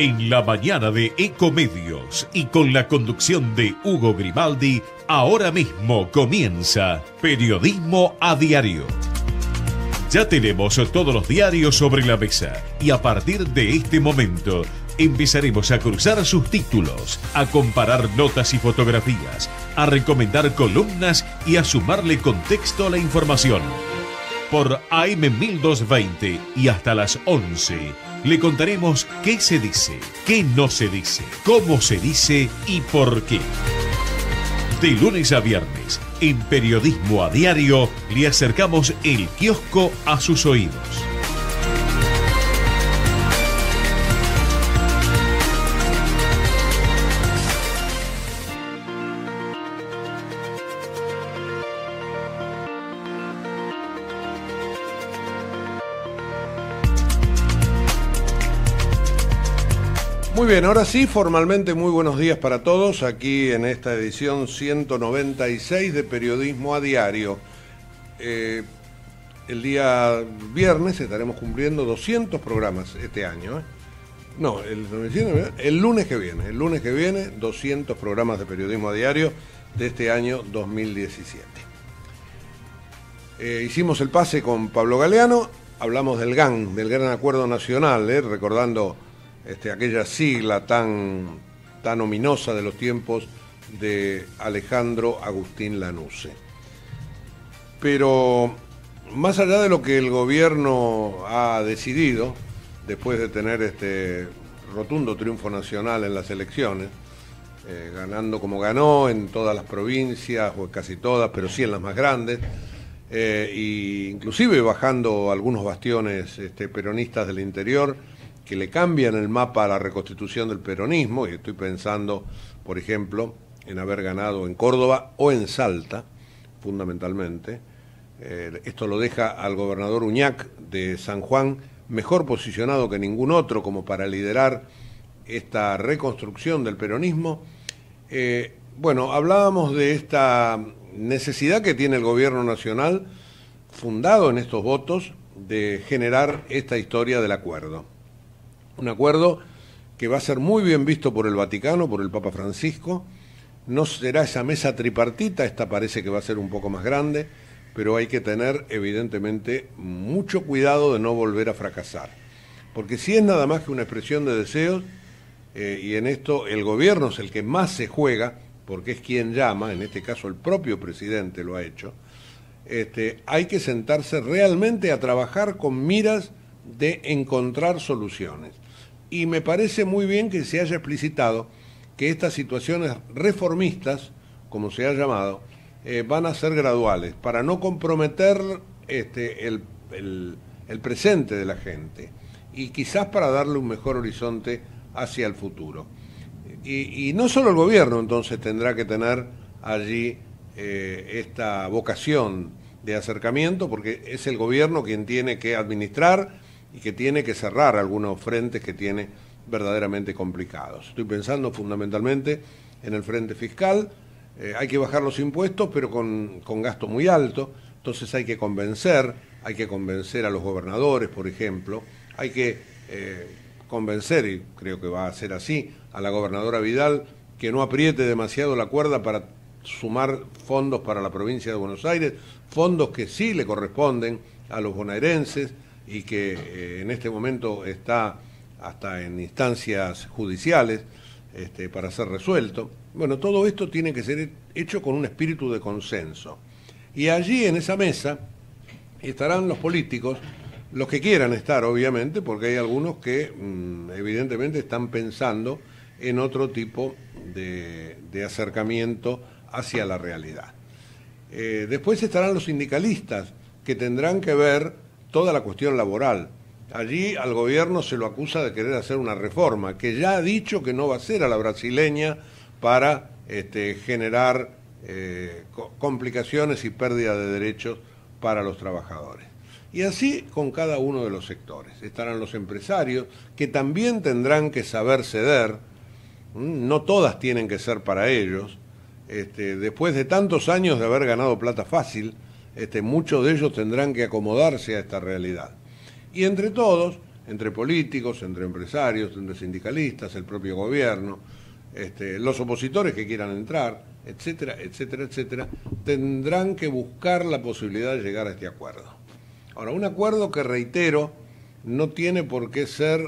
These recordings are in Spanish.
En la mañana de Ecomedios y con la conducción de Hugo Grimaldi, ahora mismo comienza Periodismo a Diario. Ya tenemos todos los diarios sobre la mesa y a partir de este momento empezaremos a cruzar sus títulos, a comparar notas y fotografías, a recomendar columnas y a sumarle contexto a la información. Por AM 1220 y hasta las 11 le contaremos qué se dice, qué no se dice, cómo se dice y por qué. De lunes a viernes, en Periodismo a Diario, le acercamos el kiosco a sus oídos. Muy bien, ahora sí, formalmente muy buenos días para todos aquí en esta edición 196 de Periodismo a Diario. Eh, el día viernes estaremos cumpliendo 200 programas este año. ¿eh? No, el, el, lunes que viene, el lunes que viene 200 programas de Periodismo a Diario de este año 2017. Eh, hicimos el pase con Pablo Galeano, hablamos del GAN, del Gran Acuerdo Nacional, recordando este, aquella sigla tan, tan ominosa de los tiempos de Alejandro Agustín Lanuse. Pero más allá de lo que el gobierno ha decidido, después de tener este rotundo triunfo nacional en las elecciones, eh, ganando como ganó en todas las provincias, o casi todas, pero sí en las más grandes, e inclusive bajando algunos bastiones este, peronistas del interior, que le cambian el mapa a la reconstitución del peronismo, y estoy pensando, por ejemplo, en haber ganado en Córdoba o en Salta, fundamentalmente. Eh, esto lo deja al gobernador Uñac de San Juan mejor posicionado que ningún otro como para liderar esta reconstrucción del peronismo. Eh, bueno, hablábamos de esta necesidad que tiene el gobierno nacional, fundado en estos votos, de generar esta historia del acuerdo. Un acuerdo que va a ser muy bien visto por el Vaticano, por el Papa Francisco. No será esa mesa tripartita, esta parece que va a ser un poco más grande, pero hay que tener evidentemente mucho cuidado de no volver a fracasar. Porque si es nada más que una expresión de deseos, eh, y en esto el gobierno es el que más se juega, porque es quien llama, en este caso el propio presidente lo ha hecho, este, hay que sentarse realmente a trabajar con miras de encontrar soluciones y me parece muy bien que se haya explicitado que estas situaciones reformistas, como se ha llamado, eh, van a ser graduales, para no comprometer este, el, presente de la gente y quizás para darle un mejor horizonte hacia el futuro. Y, no solo el gobierno entonces tendrá que tener allí eh, esta vocación de acercamiento, porque es el gobierno quien tiene que administrar y que tiene que cerrar algunos frentes que tiene verdaderamente complicados. Estoy pensando fundamentalmente en el frente fiscal, eh, hay que bajar los impuestos, pero con, gasto muy alto, entonces hay que convencer, hay que convencer a los gobernadores, por ejemplo, hay que eh, convencer, y creo que va a ser así, a la gobernadora Vidal que no apriete demasiado la cuerda para sumar fondos para la provincia de Buenos Aires, fondos que sí le corresponden a los bonaerenses, y que eh, en este momento está hasta en instancias judiciales este, para ser resuelto. Bueno, todo esto tiene que ser hecho con un espíritu de consenso. Y allí en esa mesa estarán los políticos, los que quieran estar, obviamente, porque hay algunos que mm, evidentemente están pensando en otro tipo de, acercamiento hacia la realidad. Eh, después estarán los sindicalistas, que tendrán que ver toda la cuestión laboral. Allí al gobierno se lo acusa de querer hacer una reforma, que ya ha dicho que no va a ser a la brasileña para este, generar eh, complicaciones y pérdida de derechos para los trabajadores. Y así con cada uno de los sectores. Estarán los empresarios, que también tendrán que saber ceder, no todas tienen que ser para ellos. Este, después de tantos años de haber ganado plata fácil, este, muchos de ellos tendrán que acomodarse a esta realidad. Y entre todos, entre políticos, entre empresarios, entre sindicalistas, el propio gobierno, este, los opositores que quieran entrar, etcétera, etcétera, etcétera, tendrán que buscar la posibilidad de llegar a este acuerdo. Ahora, un acuerdo que reitero, no tiene por qué ser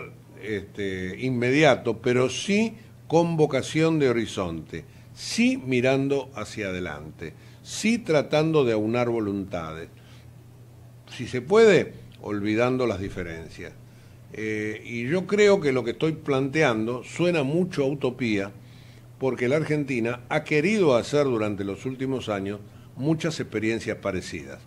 este, inmediato, pero sí con vocación de horizonte, sí mirando hacia adelante, sí tratando de aunar voluntades. Si se puede, olvidando las diferencias. Eh, y yo creo que lo que estoy planteando suena mucho a utopía, porque la Argentina ha querido hacer durante los últimos años muchas experiencias parecidas.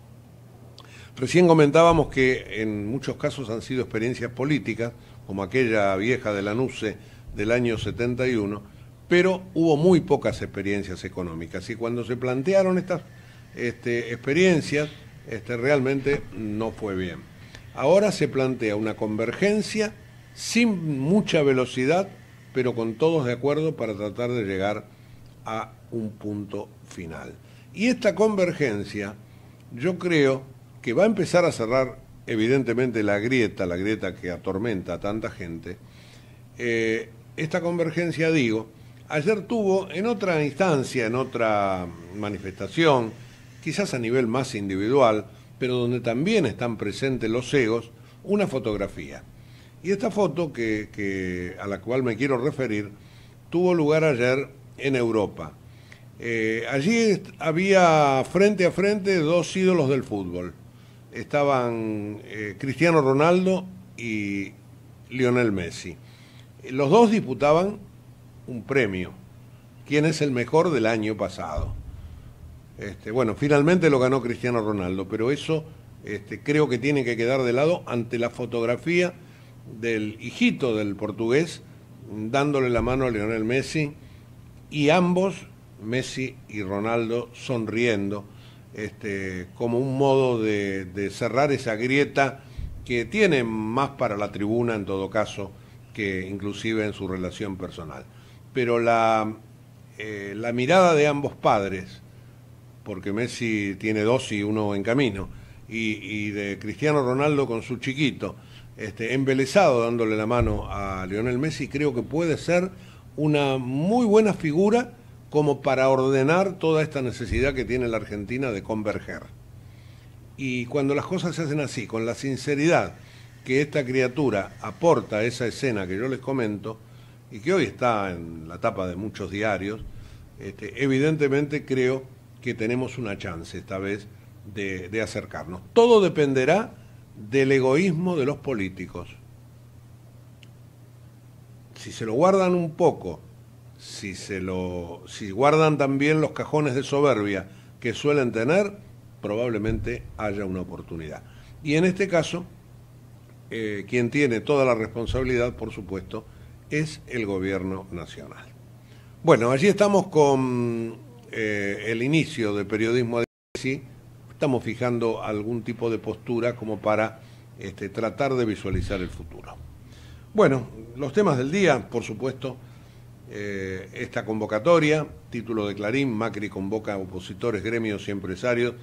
Recién comentábamos que en muchos casos han sido experiencias políticas, como aquella vieja de la NUCE del año 71, pero hubo muy pocas experiencias económicas. Y cuando se plantearon estas este, experiencias, este, realmente no fue bien. Ahora se plantea una convergencia sin mucha velocidad, pero con todos de acuerdo para tratar de llegar a un punto final. Y esta convergencia, yo creo que va a empezar a cerrar evidentemente la grieta, la grieta que atormenta a tanta gente. Eh, esta convergencia, digo, ayer tuvo en otra instancia, en otra manifestación, quizás a nivel más individual, pero donde también están presentes los egos, una fotografía. Y esta foto que, a la cual me quiero referir tuvo lugar ayer en Europa. Eh, allí había frente a frente dos ídolos del fútbol estaban eh, Cristiano Ronaldo y Lionel Messi. Los dos disputaban un premio. ¿Quién es el mejor del año pasado? Este, bueno, finalmente lo ganó Cristiano Ronaldo, pero eso este, creo que tiene que quedar de lado ante la fotografía del hijito del portugués dándole la mano a Lionel Messi y ambos, Messi y Ronaldo, sonriendo este, como un modo de, cerrar esa grieta que tiene más para la tribuna en todo caso que inclusive en su relación personal. Pero la, eh, la mirada de ambos padres, porque Messi tiene dos y uno en camino, y, de Cristiano Ronaldo con su chiquito, este, embelesado dándole la mano a Lionel Messi, creo que puede ser una muy buena figura como para ordenar toda esta necesidad que tiene la Argentina de converger. Y cuando las cosas se hacen así, con la sinceridad que esta criatura aporta a esa escena que yo les comento, y que hoy está en la tapa de muchos diarios, este, evidentemente creo que tenemos una chance esta vez de, acercarnos. Todo dependerá del egoísmo de los políticos. Si se lo guardan un poco si, se lo, si guardan también los cajones de soberbia que suelen tener, probablemente haya una oportunidad. Y en este caso, eh, quien tiene toda la responsabilidad, por supuesto, es el gobierno nacional. Bueno, allí estamos con eh, el inicio del periodismo de estamos fijando algún tipo de postura como para este, tratar de visualizar el futuro. Bueno, los temas del día, por supuesto, eh, esta convocatoria, título de Clarín, Macri convoca a opositores, gremios y empresarios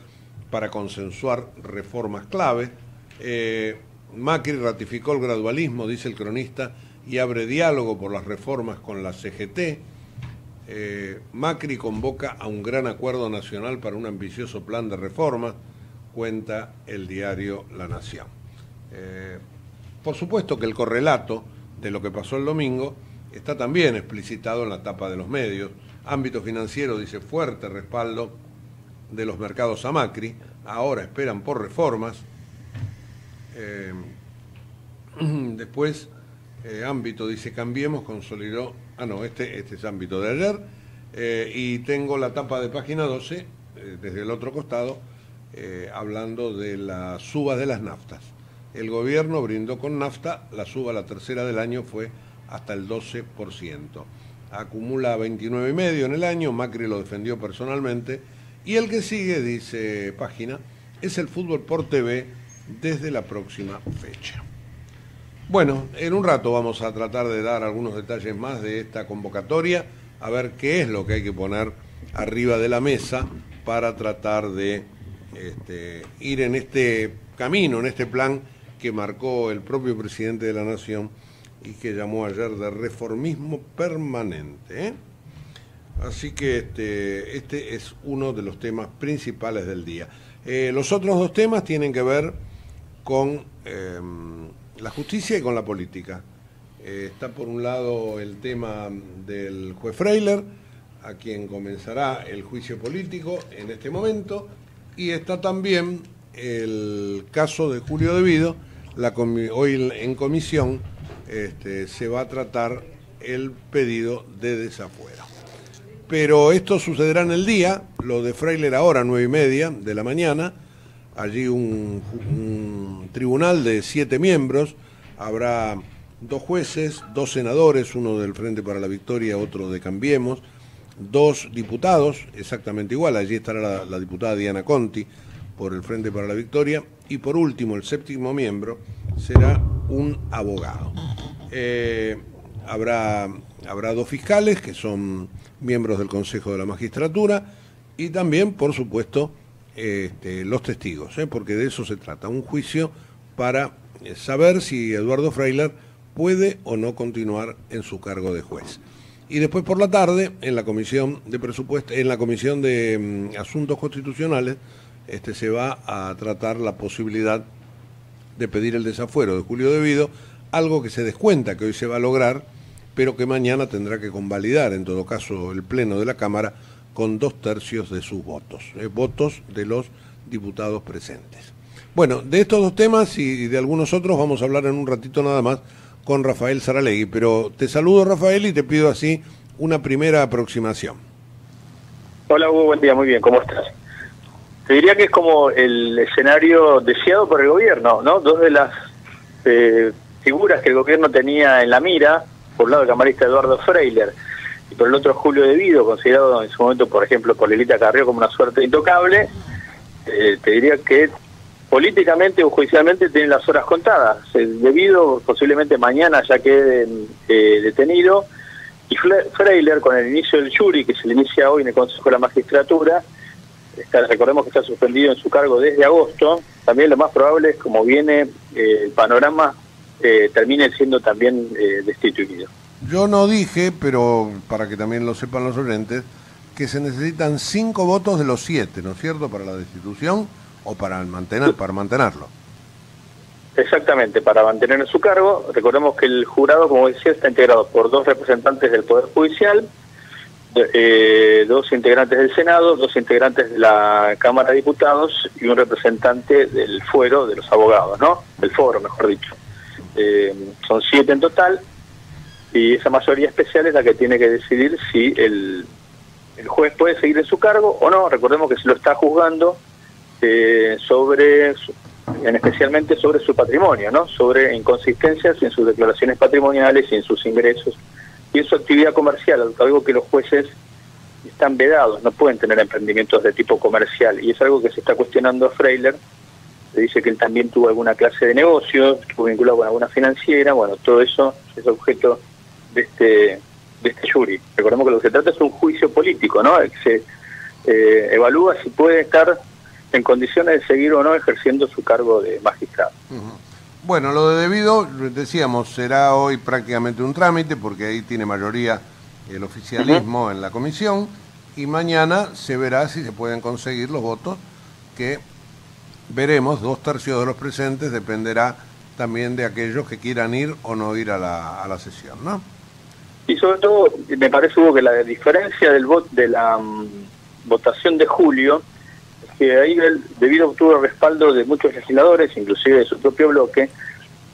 para consensuar reformas clave. Eh, Macri ratificó el gradualismo, dice el cronista, y abre diálogo por las reformas con la CGT. Eh, Macri convoca a un gran acuerdo nacional para un ambicioso plan de reformas, cuenta el diario La Nación. por supuesto que el correlato de lo que pasó el domingo está también explicitado en la tapa de los medios. Ámbito financiero dice fuerte respaldo de los mercados a Macri, ahora esperan por reformas. Eh, después, eh, ámbito dice cambiemos, consolidó, ah no, este, este es ámbito de ayer, eh, y tengo la tapa de página 12, desde el otro costado, hablando de la suba de las naftas. El gobierno brindó con nafta, la suba, la tercera del año, fue hasta el 12%. Acumula 29,5 en el año, Macri lo defendió personalmente. Y el que sigue, dice página, es el fútbol por TV desde la próxima fecha. Bueno, en un rato vamos a tratar de dar algunos detalles más de esta convocatoria, a ver qué es lo que hay que poner arriba de la mesa para tratar de este, ir en este camino, en este plan que marcó el propio presidente de la Nación y que llamó ayer de reformismo permanente. ¿eh? Así que este, este es uno de los temas principales del día. Eh, los otros dos temas tienen que ver con em, la justicia y con la política. Eh, está por un lado el tema del juez Freiler, a quien comenzará el juicio político en este momento, y está también el caso de Julio Devido. La hoy en comisión este, se va a tratar el pedido de desafuero. Pero esto sucederá en el día, lo de Freiler ahora, nueve y media de la mañana, allí un, un tribunal de siete miembros, habrá dos jueces, dos senadores, uno del Frente para la Victoria, otro de Cambiemos, dos diputados, exactamente igual, allí estará la, diputada Diana Conti por el Frente para la Victoria, y por último, el séptimo miembro será un abogado. Eh, habrá, habrá dos fiscales que son miembros del Consejo de la Magistratura y también, por supuesto, este, los testigos, ¿eh? porque de eso se trata, un juicio para eh, saber si Eduardo Freiler puede o no continuar en su cargo de juez. Y después por la tarde, en la comisión de presupuesto, en la comisión de mm, asuntos constitucionales, este se va a tratar la posibilidad de pedir el desafuero de Julio Devido, algo que se descuenta que hoy se va a lograr, pero que mañana tendrá que convalidar, en todo caso, el Pleno de la Cámara con dos tercios de sus votos, eh, votos de los diputados presentes. Bueno, de estos dos temas y de algunos otros vamos a hablar en un ratito nada más con Rafael Saralegui. Pero te saludo, Rafael, y te pido así una primera aproximación. Hola, Hugo, buen día, muy bien, ¿cómo estás? Te diría que es como el escenario deseado por el gobierno, ¿no? Dos de las eh, figuras que el gobierno tenía en la mira, por un lado el camarista Eduardo Freiler y por el otro Julio Devido, considerado en su momento, por ejemplo, por Lelita Carrió como una suerte intocable, eh, te diría que políticamente o judicialmente tienen las horas contadas. El posiblemente mañana ya quede eh, detenido. Y Freiler, con el inicio del jury, que se le inicia hoy en el Consejo de la Magistratura, recordemos que está suspendido en su cargo desde agosto, también lo más probable es, como viene eh, el panorama, eh, termine siendo también destituido. Yo no dije, pero para que también lo sepan los oyentes, que se necesitan cinco votos de los siete, ¿no es cierto?, para la destitución o para, mantener, para mantenerlo. Exactamente, para mantener en su cargo. Recordemos que el jurado, como decía, está integrado por dos representantes del Poder Judicial, eh, dos integrantes del Senado, dos integrantes de la Cámara de Diputados y un representante del fuero de los abogados, ¿no? Del foro, mejor dicho. Eh, son siete en total y esa mayoría especial es la que tiene que decidir si el, el juez puede seguir en su cargo o no. Recordemos que se lo está juzgando eh, sobre, en especialmente sobre su patrimonio, ¿no? sobre inconsistencias en sus declaraciones patrimoniales y en sus ingresos y en su actividad comercial, algo que los jueces están vedados, no pueden tener emprendimientos de tipo comercial y es algo que se está cuestionando a Freiler. Se dice que él también tuvo alguna clase de negocio, estuvo vinculado con alguna financiera, bueno, todo eso es objeto de este de este jury. Recordemos que lo que se trata es un juicio político, ¿no? Que se eh, evalúa si puede estar en condiciones de seguir o no ejerciendo su cargo de magistrado. Bueno, lo de debido, decíamos, será hoy prácticamente un trámite porque ahí tiene mayoría el oficialismo en la comisión y mañana se verá si se pueden conseguir los votos que veremos, dos tercios de los presentes, dependerá también de aquellos que quieran ir o no ir a la, a la sesión, ¿no? Y sobre todo, me parece que la diferencia del voto de la mm, votación de julio que ahí él, debido obtuvo respaldo de muchos legisladores, inclusive de su propio bloque,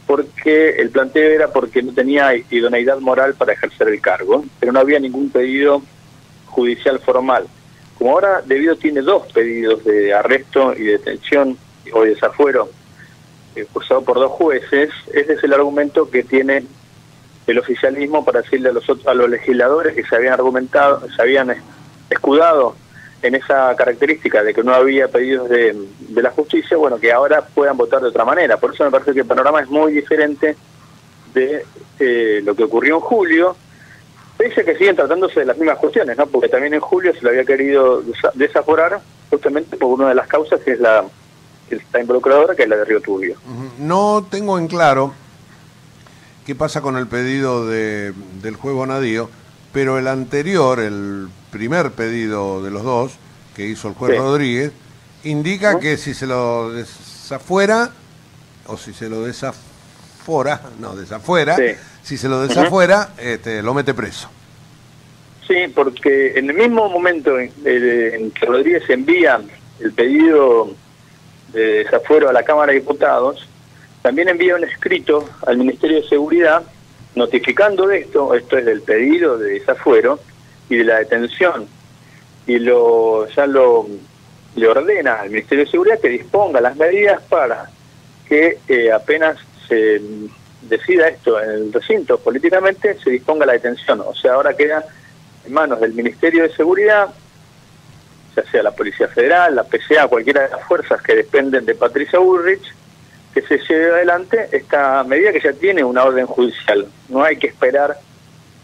porque el planteo era porque no tenía idoneidad moral para ejercer el cargo, pero no había ningún pedido judicial formal. Como ahora debido tiene dos pedidos de arresto y detención o desafuero eh, cursado por dos jueces, ese es el argumento que tiene el oficialismo para decirle a los, a los legisladores que se habían argumentado, se habían escudado en esa característica de que no había pedidos de, la justicia, bueno, que ahora puedan votar de otra manera. Por eso me parece que el panorama es muy diferente de eh, lo que ocurrió en julio, pese que siguen tratándose de las mismas cuestiones, ¿no? Porque también en julio se lo había querido desaforar justamente por una de las causas que es la está involucrada ahora, que es la de Río Turbio. No tengo en claro qué pasa con el pedido de, del juego Nadío, pero el anterior, el primer pedido de los dos, que hizo el juez Rodríguez, indica que si se lo desafuera, o si se lo desafora, no, desafuera, si se lo desafuera, este, lo mete preso. Sí, porque en el mismo momento en, que Rodríguez envía el pedido de desafuero a la Cámara de Diputados, también envía un escrito al Ministerio de Seguridad notificando de esto, esto es del pedido de desafuero y de la detención, y lo ya lo le ordena al Ministerio de Seguridad que disponga las medidas para que eh, apenas se decida esto en el recinto políticamente, se disponga la detención. O sea, ahora queda en manos del Ministerio de Seguridad, ya sea la Policía Federal, la PCA, cualquiera de las fuerzas que dependen de Patricia Ulrich, que se lleve adelante esta medida que ya tiene una orden judicial. No hay que esperar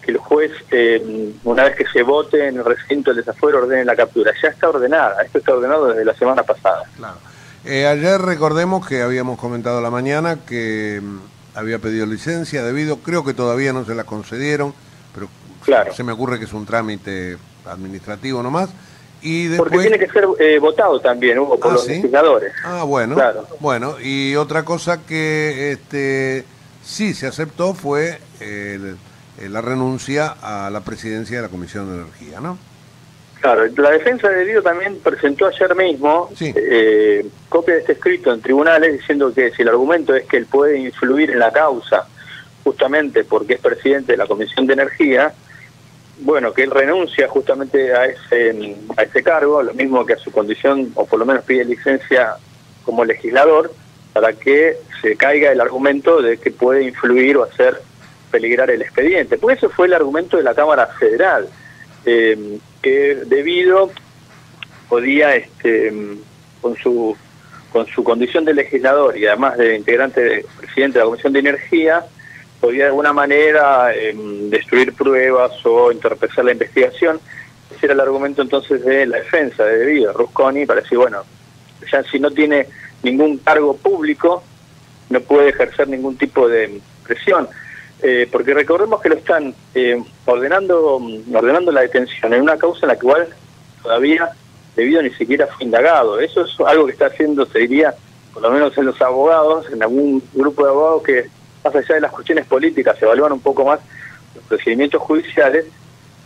que el juez, eh, una vez que se vote en el recinto del desafuero, ordene la captura. Ya está ordenada, esto está ordenado desde la semana pasada. Claro. Eh, ayer recordemos que habíamos comentado la mañana que mm, había pedido licencia debido, creo que todavía no se la concedieron, pero claro. se me ocurre que es un trámite administrativo nomás. Y después... Porque tiene que ser eh, votado también, Hugo, por ah, los legisladores. Ah, bueno. Bueno, y otra cosa que este sí se aceptó fue la renuncia a la presidencia de la Comisión de Energía, ¿no? Claro, la defensa de Dios también presentó ayer mismo eh, copia de este escrito en tribunales diciendo que si el argumento es que él puede influir en la causa justamente porque es presidente de la Comisión de Energía, bueno, que él renuncia justamente a ese, a ese cargo, lo mismo que a su condición, o por lo menos pide licencia como legislador, para que se caiga el argumento de que puede influir o hacer peligrar el expediente. Porque ese fue el argumento de la Cámara Federal. Eh, que debido podía este con su con su condición de legislador y además de integrante presidente de la Comisión de Energía podía de alguna manera em, destruir pruebas o interpretar la investigación. Ese era el argumento entonces de la defensa de debido Rusconi para decir bueno ya si no tiene ningún cargo público no puede ejercer ningún tipo de presión. Eh, porque recordemos que lo están eh, ordenando ordenando la detención en una causa en la cual todavía debido ni siquiera fue indagado. Eso es algo que está haciendo, se diría, por lo menos en los abogados, en algún grupo de abogados que, más allá de las cuestiones políticas, se evalúan un poco más los procedimientos judiciales,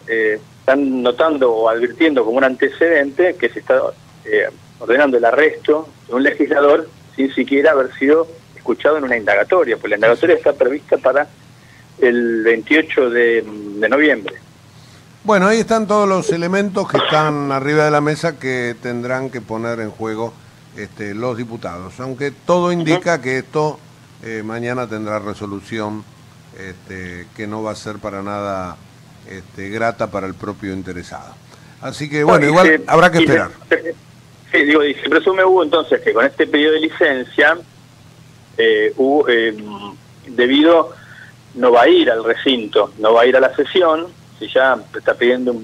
eh, están notando o advirtiendo como un antecedente que se está ordenando el arresto de un legislador sin siquiera haber sido escuchado en una indagatoria, pues la indagatoria está prevista para el 28 de, noviembre. Bueno, ahí están todos los elementos que están arriba de la mesa que tendrán que poner en juego este, los diputados, aunque todo indica que esto eh, mañana tendrá resolución este, que no va a ser para nada este, grata para el propio interesado. Así que bueno, igual habrá que esperar. sí, digo, y se presume hubo entonces que con este pedido de licencia, eh, hubo, eh, debido no va a ir al recinto, no va a ir a la sesión, si ya está pidiendo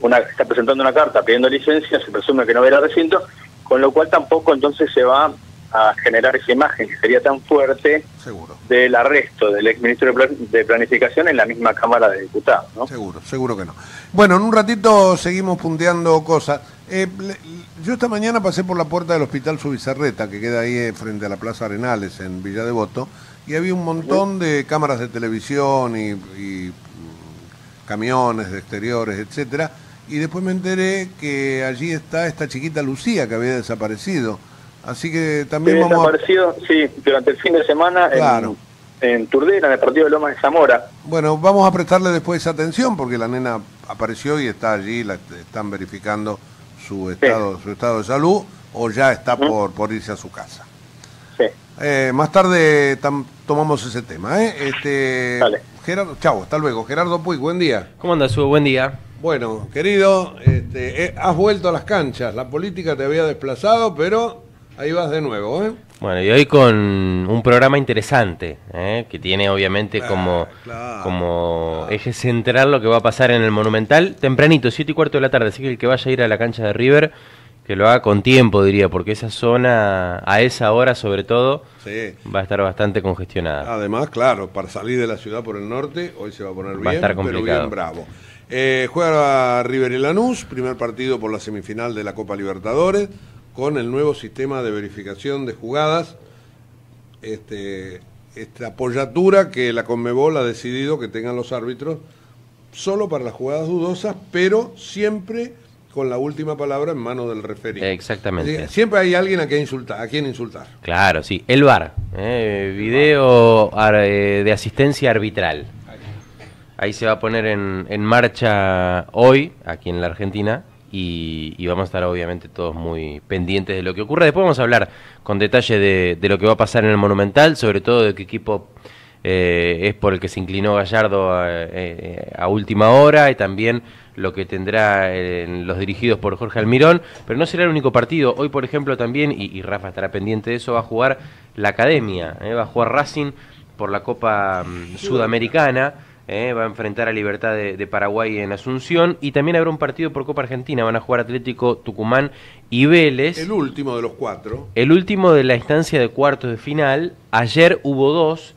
una, está presentando una carta pidiendo licencia, se presume que no va a ir al recinto, con lo cual tampoco entonces se va a generar esa imagen que sería tan fuerte seguro. del arresto del exministro de Planificación en la misma Cámara de Diputados. ¿no? Seguro, seguro que no. Bueno, en un ratito seguimos punteando cosas. Eh, yo esta mañana pasé por la puerta del Hospital Subizarreta, que queda ahí eh, frente a la Plaza Arenales, en Villa Devoto, y había un montón de cámaras de televisión y, mm, camiones de exteriores, etcétera. Y después me enteré que allí está esta chiquita Lucía que había desaparecido. Así que también vamos desaparecido, sí, durante el fin de semana en, en Turdera, en el partido de Lomas de Zamora. Bueno, vamos a prestarle después atención porque la nena apareció y está allí, la están verificando su estado, su estado de salud o ya está por, por irse a su casa. Eh, más tarde tomamos ese tema. ¿eh? Este, Gerardo, chao, hasta luego. Gerardo Puig, buen día. ¿Cómo andas, su Buen día. Bueno, querido, este, eh, has vuelto a las canchas. La política te había desplazado, pero ahí vas de nuevo. ¿eh? Bueno, y hoy con un programa interesante, ¿eh? que tiene obviamente como, como eje central lo que va a pasar en el Monumental, tempranito, siete y cuarto de la tarde, así que el que vaya a ir a la cancha de River que lo haga con tiempo, diría, porque esa zona, a esa hora sobre todo, va a estar bastante congestionada. Además, claro, para salir de la ciudad por el norte, hoy se va a poner bien, pero bien bravo. Eh, juega River y Lanús, primer partido por la semifinal de la Copa Libertadores, con el nuevo sistema de verificación de jugadas. Este, esta apoyatura que la Conmebol ha decidido que tengan los árbitros solo para las jugadas dudosas, pero siempre con la última palabra en manos del referido. Exactamente. siempre hay alguien a quien insultar. A quien insultar. Claro, sí. El VAR, eh, video eh, de asistencia arbitral. Ahí se va a poner en, en marcha hoy, aquí en la Argentina, y, vamos a estar obviamente todos muy pendientes de lo que ocurre. Después vamos a hablar con detalle de, lo que va a pasar en el Monumental, sobre todo de qué equipo eh, es por el que se inclinó Gallardo a, última hora y también lo que tendrá en los dirigidos por Jorge Almirón, pero no será el único partido. Hoy, por ejemplo, también, y, Rafa estará pendiente de eso, va a jugar la Academia, ¿eh? va a jugar Racing por la Copa mm, Sudamericana. ¿Eh? va a enfrentar a Libertad de, Paraguay en Asunción y también habrá un partido por Copa Argentina, van a jugar Atlético, Tucumán y Vélez. El último de los cuatro. El último de la instancia de cuartos de final. Ayer hubo dos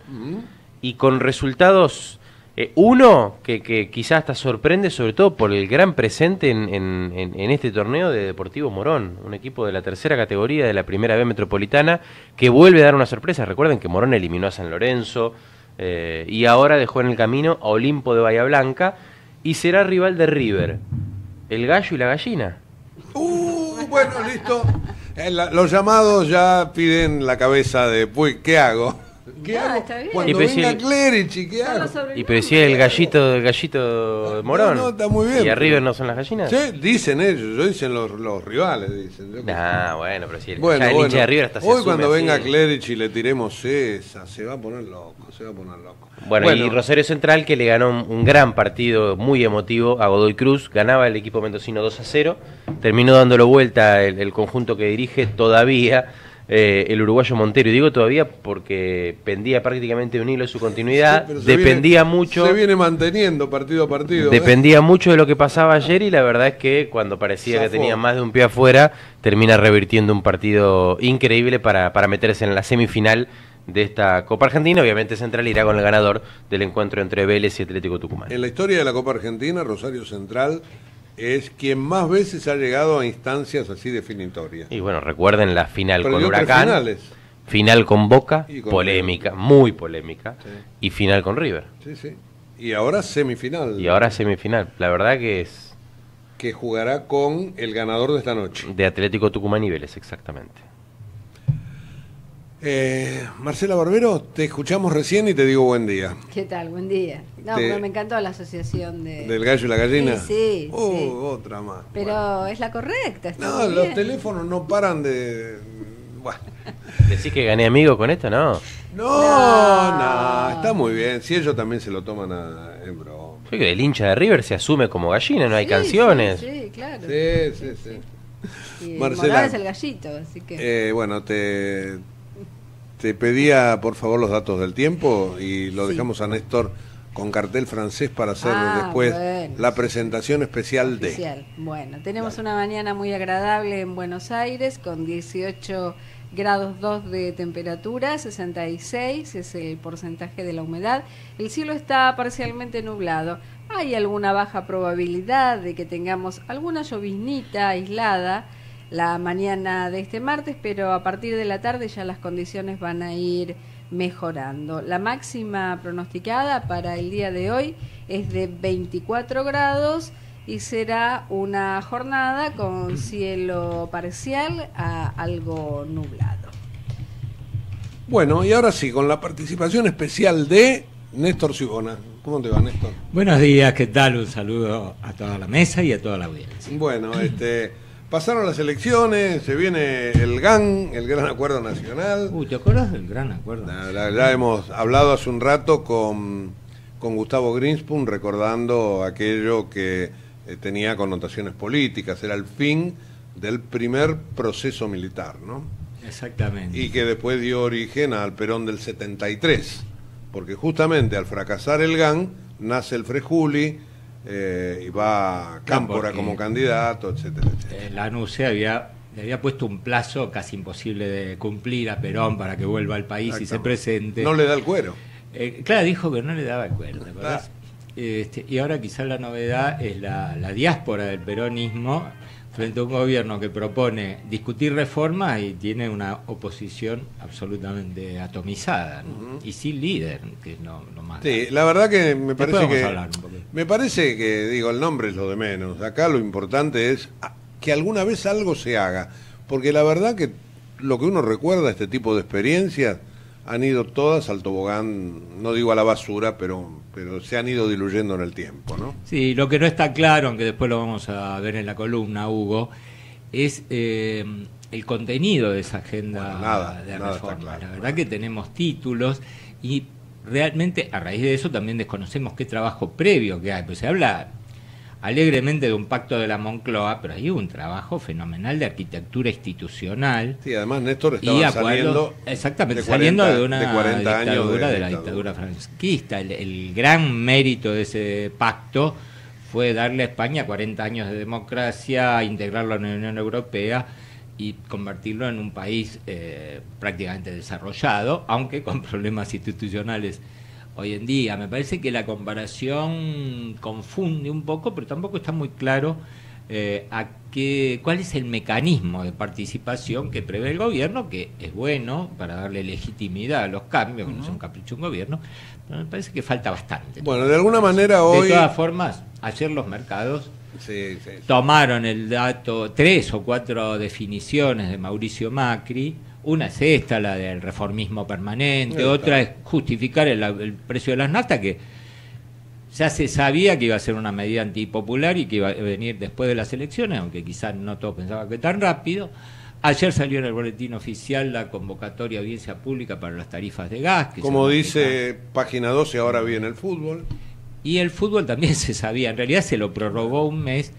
y con resultados eh, uno, que, que, quizás hasta sorprende, sobre todo por el gran presente en, en, este torneo de Deportivo Morón, un equipo de la tercera categoría de la primera B metropolitana, que vuelve a dar una sorpresa. Recuerden que Morón eliminó a San Lorenzo eh, y ahora dejó en el camino a Olimpo de Bahía Blanca y será rival de River, el gallo y la gallina. Uh, bueno, listo. Eh, los llamados ya piden la cabeza de, pues, ¿qué hago? ¿Qué hago? Cuando y venga Clerici, ¿qué hago? Y pero si el gallito, el gallito Morón. No, está muy bien. ¿Y arriba no son las gallinas? Sí, dicen ellos, yo dicen los, los rivales, dicen. Ah, bueno, pero si el, bueno, bueno. de River está Hoy cuando venga Clerici y le tiremos esa, se va a poner loco, se va a poner loco. Bueno, y Rosario Central que le ganó un, gran partido muy emotivo a Godoy Cruz, ganaba el equipo mendocino 2 a 0, terminó dándolo vuelta el, el conjunto que dirige todavía eh, el uruguayo Montero. Y digo todavía porque pendía prácticamente un hilo de su continuidad, dependía mucho. Se viene manteniendo partido a partido. ¿eh? Dependía mucho de lo que pasaba ayer y la verdad es que cuando parecía que tenía más de un pie afuera, termina revirtiendo un partido increíble para, para meterse en la semifinal de esta Copa Argentina. Obviamente Central irá con el ganador del encuentro entre Vélez y Atlético Tucumán. En la historia de la Copa Argentina, Rosario Central es quien más veces ha llegado a instancias así definitorias. Y bueno, recuerden la final con Huracán, final con Boca, polémica, muy polémica, y final con River. Sí, sí. Y ahora semifinal. Y ahora semifinal. La verdad que es... Que jugará con el ganador de esta noche. De Atlético Tucumán y Vélez, exactamente. Eh, Marcela Barbero, te escuchamos recién y te digo buen día. ¿Qué tal? Buen día. No, me encantó la asociación de... ¿Del gallo y la gallina? Sí, oh, otra más. Pero es la correcta. no, los teléfonos no paran de... Bueno. ¿Decís que gané amigo con esto? No. No, no, está muy bien. Si ellos también se lo toman a, en bro. Yo que el hincha de River se asume como gallina, no hay canciones. Sí, claro. Sí, sí, sí. Marcela. es el gallito, así que... Eh, bueno, te te pedía por favor los datos del tiempo y lo dejamos a Néstor con cartel francés para hacer ah, después la presentación especial, de. Bueno, tenemos una mañana muy agradable en Buenos Aires con 18 grados 2 de temperatura, 66 es el porcentaje de la humedad. El cielo está parcialmente nublado. Hay alguna baja probabilidad de que tengamos alguna lloviznita aislada la mañana de este martes, pero a partir de la tarde ya las condiciones van a ir mejorando. La máxima pronosticada para el día de hoy es de 24 grados y será una jornada con cielo parcial a algo nublado. Bueno, y ahora sí, con la participación especial de Néstor Cibona. ¿Cómo te va, Néstor? Buenos días, ¿qué tal? Un saludo a toda la mesa y a toda la audiencia. Bueno, este... Pasaron las elecciones, se viene el GAN, el Gran Acuerdo Nacional. Uy, ¿te acuerdas del Gran Acuerdo? Ya hemos hablado hace un rato con, con Gustavo Greenspoon recordando aquello que eh, tenía connotaciones políticas, era el fin del primer proceso militar, ¿no? Exactamente. Y que después dio origen al Perón del 73, porque justamente al fracasar el GAN nace el Frejuli, eh, y va Cámpora como candidato, etcétera, etcétera. La había le había puesto un plazo casi imposible de cumplir a Perón para que vuelva al país y se presente. No le da el cuero. Eh, claro, dijo que no le daba el cuero, ¿te acordás? Este, y ahora quizás la novedad es la, la diáspora del peronismo frente a un gobierno que propone discutir reformas y tiene una oposición absolutamente atomizada ¿no? y sin líder, que es lo, lo más. Sí, la verdad que me Después parece que me parece que digo el nombre es lo de menos. Acá lo importante es que alguna vez algo se haga, porque la verdad que lo que uno recuerda este tipo de experiencias han ido todas al tobogán, no digo a la basura, pero pero se han ido diluyendo en el tiempo, ¿no? Sí, lo que no está claro, aunque después lo vamos a ver en la columna, Hugo, es eh, el contenido de esa agenda Bueno, nada, de reforma. claro. La verdad que tenemos títulos y realmente a raíz de eso también desconocemos qué trabajo previo que hay. Pues se habla alegremente de un pacto de la Moncloa, pero hay un trabajo fenomenal de arquitectura institucional Sí, además Néstor y estaba acuerdo, saliendo exactamente, de saliendo 40 de una de 40 años dictadura de de, la dictadura. dictadura franquista. El, el gran mérito de ese pacto fue darle a España 40 años de democracia, integrarlo en la Unión Europea y convertirlo en un país eh, prácticamente desarrollado, aunque con problemas institucionales hoy en día. Me parece que la comparación confunde un poco, pero tampoco está muy claro eh, a qué, cuál es el mecanismo de participación que prevé el gobierno, que es bueno para darle legitimidad a los cambios, que no sea un capricho un gobierno, pero me parece que falta bastante. Bueno, de alguna manera hoy De todas formas, ayer los mercados Sí, sí, sí. tomaron el dato, tres o cuatro definiciones de Mauricio Macri. Una es esta, la del reformismo permanente, otra es justificar el, el precio de las naftas, que ya se sabía que iba a ser una medida antipopular y que iba a venir después de las elecciones, aunque quizás no todos pensaban que tan rápido. Ayer salió en el boletín oficial la convocatoria a audiencia pública para las tarifas de gas. que Como dice página 12, ahora viene el fútbol. Y el fútbol también se sabía, en realidad se lo prorrogó un mes,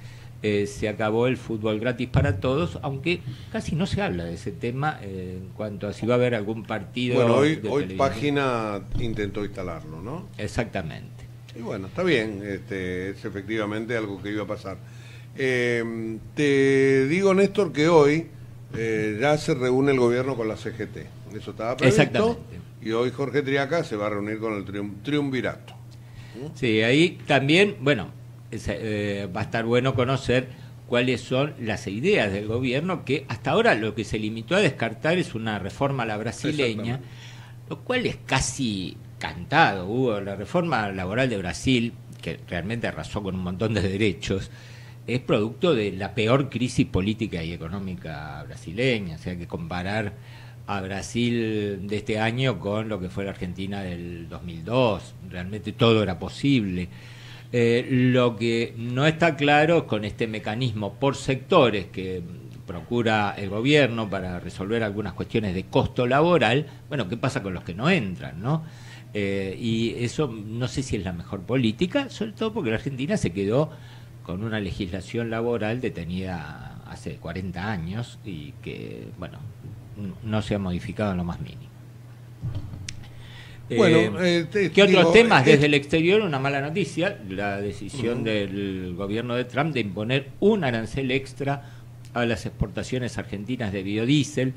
eh, se acabó el fútbol gratis para todos, aunque casi no se habla de ese tema eh, en cuanto a si va a haber algún partido. Bueno, hoy, de hoy página intentó instalarlo, ¿no? Exactamente. Y bueno, está bien, este, es efectivamente algo que iba a pasar. Eh, te digo, Néstor, que hoy eh, ya se reúne el gobierno con la CGT. Eso estaba previsto. Exactamente. Y hoy Jorge Triaca se va a reunir con el triun- triunvirato. Sí, ahí también, bueno, es, eh, va a estar bueno conocer cuáles son las ideas del gobierno, que hasta ahora lo que se limitó a descartar es una reforma a la brasileña, lo cual es casi cantado. Hubo la reforma laboral de Brasil, que realmente arrasó con un montón de derechos, es producto de la peor crisis política y económica brasileña. O sea, que comparar a Brasil de este año con lo que fue la Argentina del 2002. Realmente todo era posible. Eh, lo que no está claro es con este mecanismo por sectores que procura el gobierno para resolver algunas cuestiones de costo laboral, bueno, ¿qué pasa con los que no entran, no? Eh, y eso no sé si es la mejor política, sobre todo porque la Argentina se quedó con una legislación laboral detenida hace 40 años y que, bueno, no se ha modificado en lo más mínimo. Bueno, Eh, eh, te- ¿Qué otros temas eh, desde el exterior? Una mala noticia, la decisión del gobierno de Trump de imponer un arancel extra a las exportaciones argentinas de biodiesel,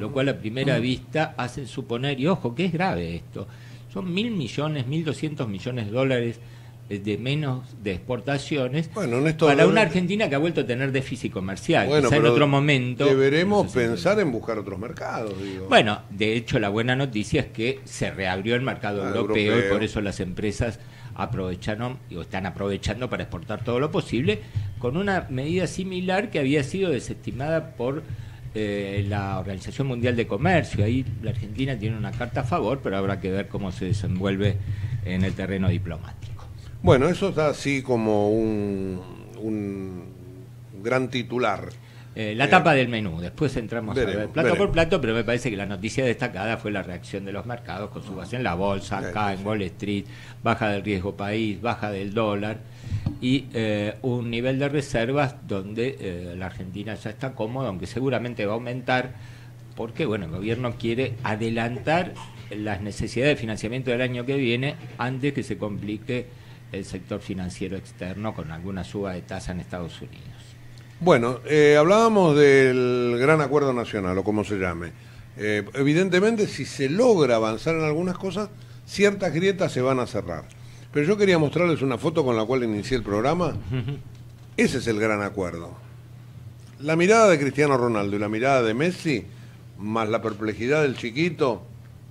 lo cual a primera vista hace suponer, y ojo, que es grave esto, son mil millones, mil doscientos millones de dólares de menos de exportaciones Bueno, para una Argentina que ha vuelto a tener déficit comercial. Bueno, Quizá en pero otro momento. Deberemos pensar en buscar otros mercados, digo. bueno, de hecho la buena noticia es que se reabrió el mercado Ah, europeo, europeo. y por eso las empresas aprovecharon o están aprovechando para exportar todo lo posible con una medida similar que había sido desestimada por eh, la Organización Mundial de Comercio. Ahí la Argentina tiene una carta a favor, pero habrá que ver cómo se desenvuelve en el terreno diplomático. Bueno, eso está así como un, un gran titular. Eh, la Eh, tapa del menú, después entramos a ver. Plato por plato, pero me parece que la noticia destacada fue la reacción de los mercados con subas en la bolsa, acá en Wall Street, baja del riesgo país, baja del dólar y eh, un nivel de reservas donde eh, la Argentina ya está cómoda, aunque seguramente va a aumentar, porque bueno, el gobierno quiere adelantar las necesidades de financiamiento del año que viene antes que se complique el sector financiero externo con alguna suba de tasa en Estados Unidos. Bueno, eh, hablábamos del gran acuerdo nacional, o como se llame. Eh, evidentemente, si se logra avanzar en algunas cosas, ciertas grietas se van a cerrar. Pero yo quería mostrarles una foto con la cual inicié el programa. Ese es el gran acuerdo. La mirada de Cristiano Ronaldo y la mirada de Messi, más la perplejidad del chiquito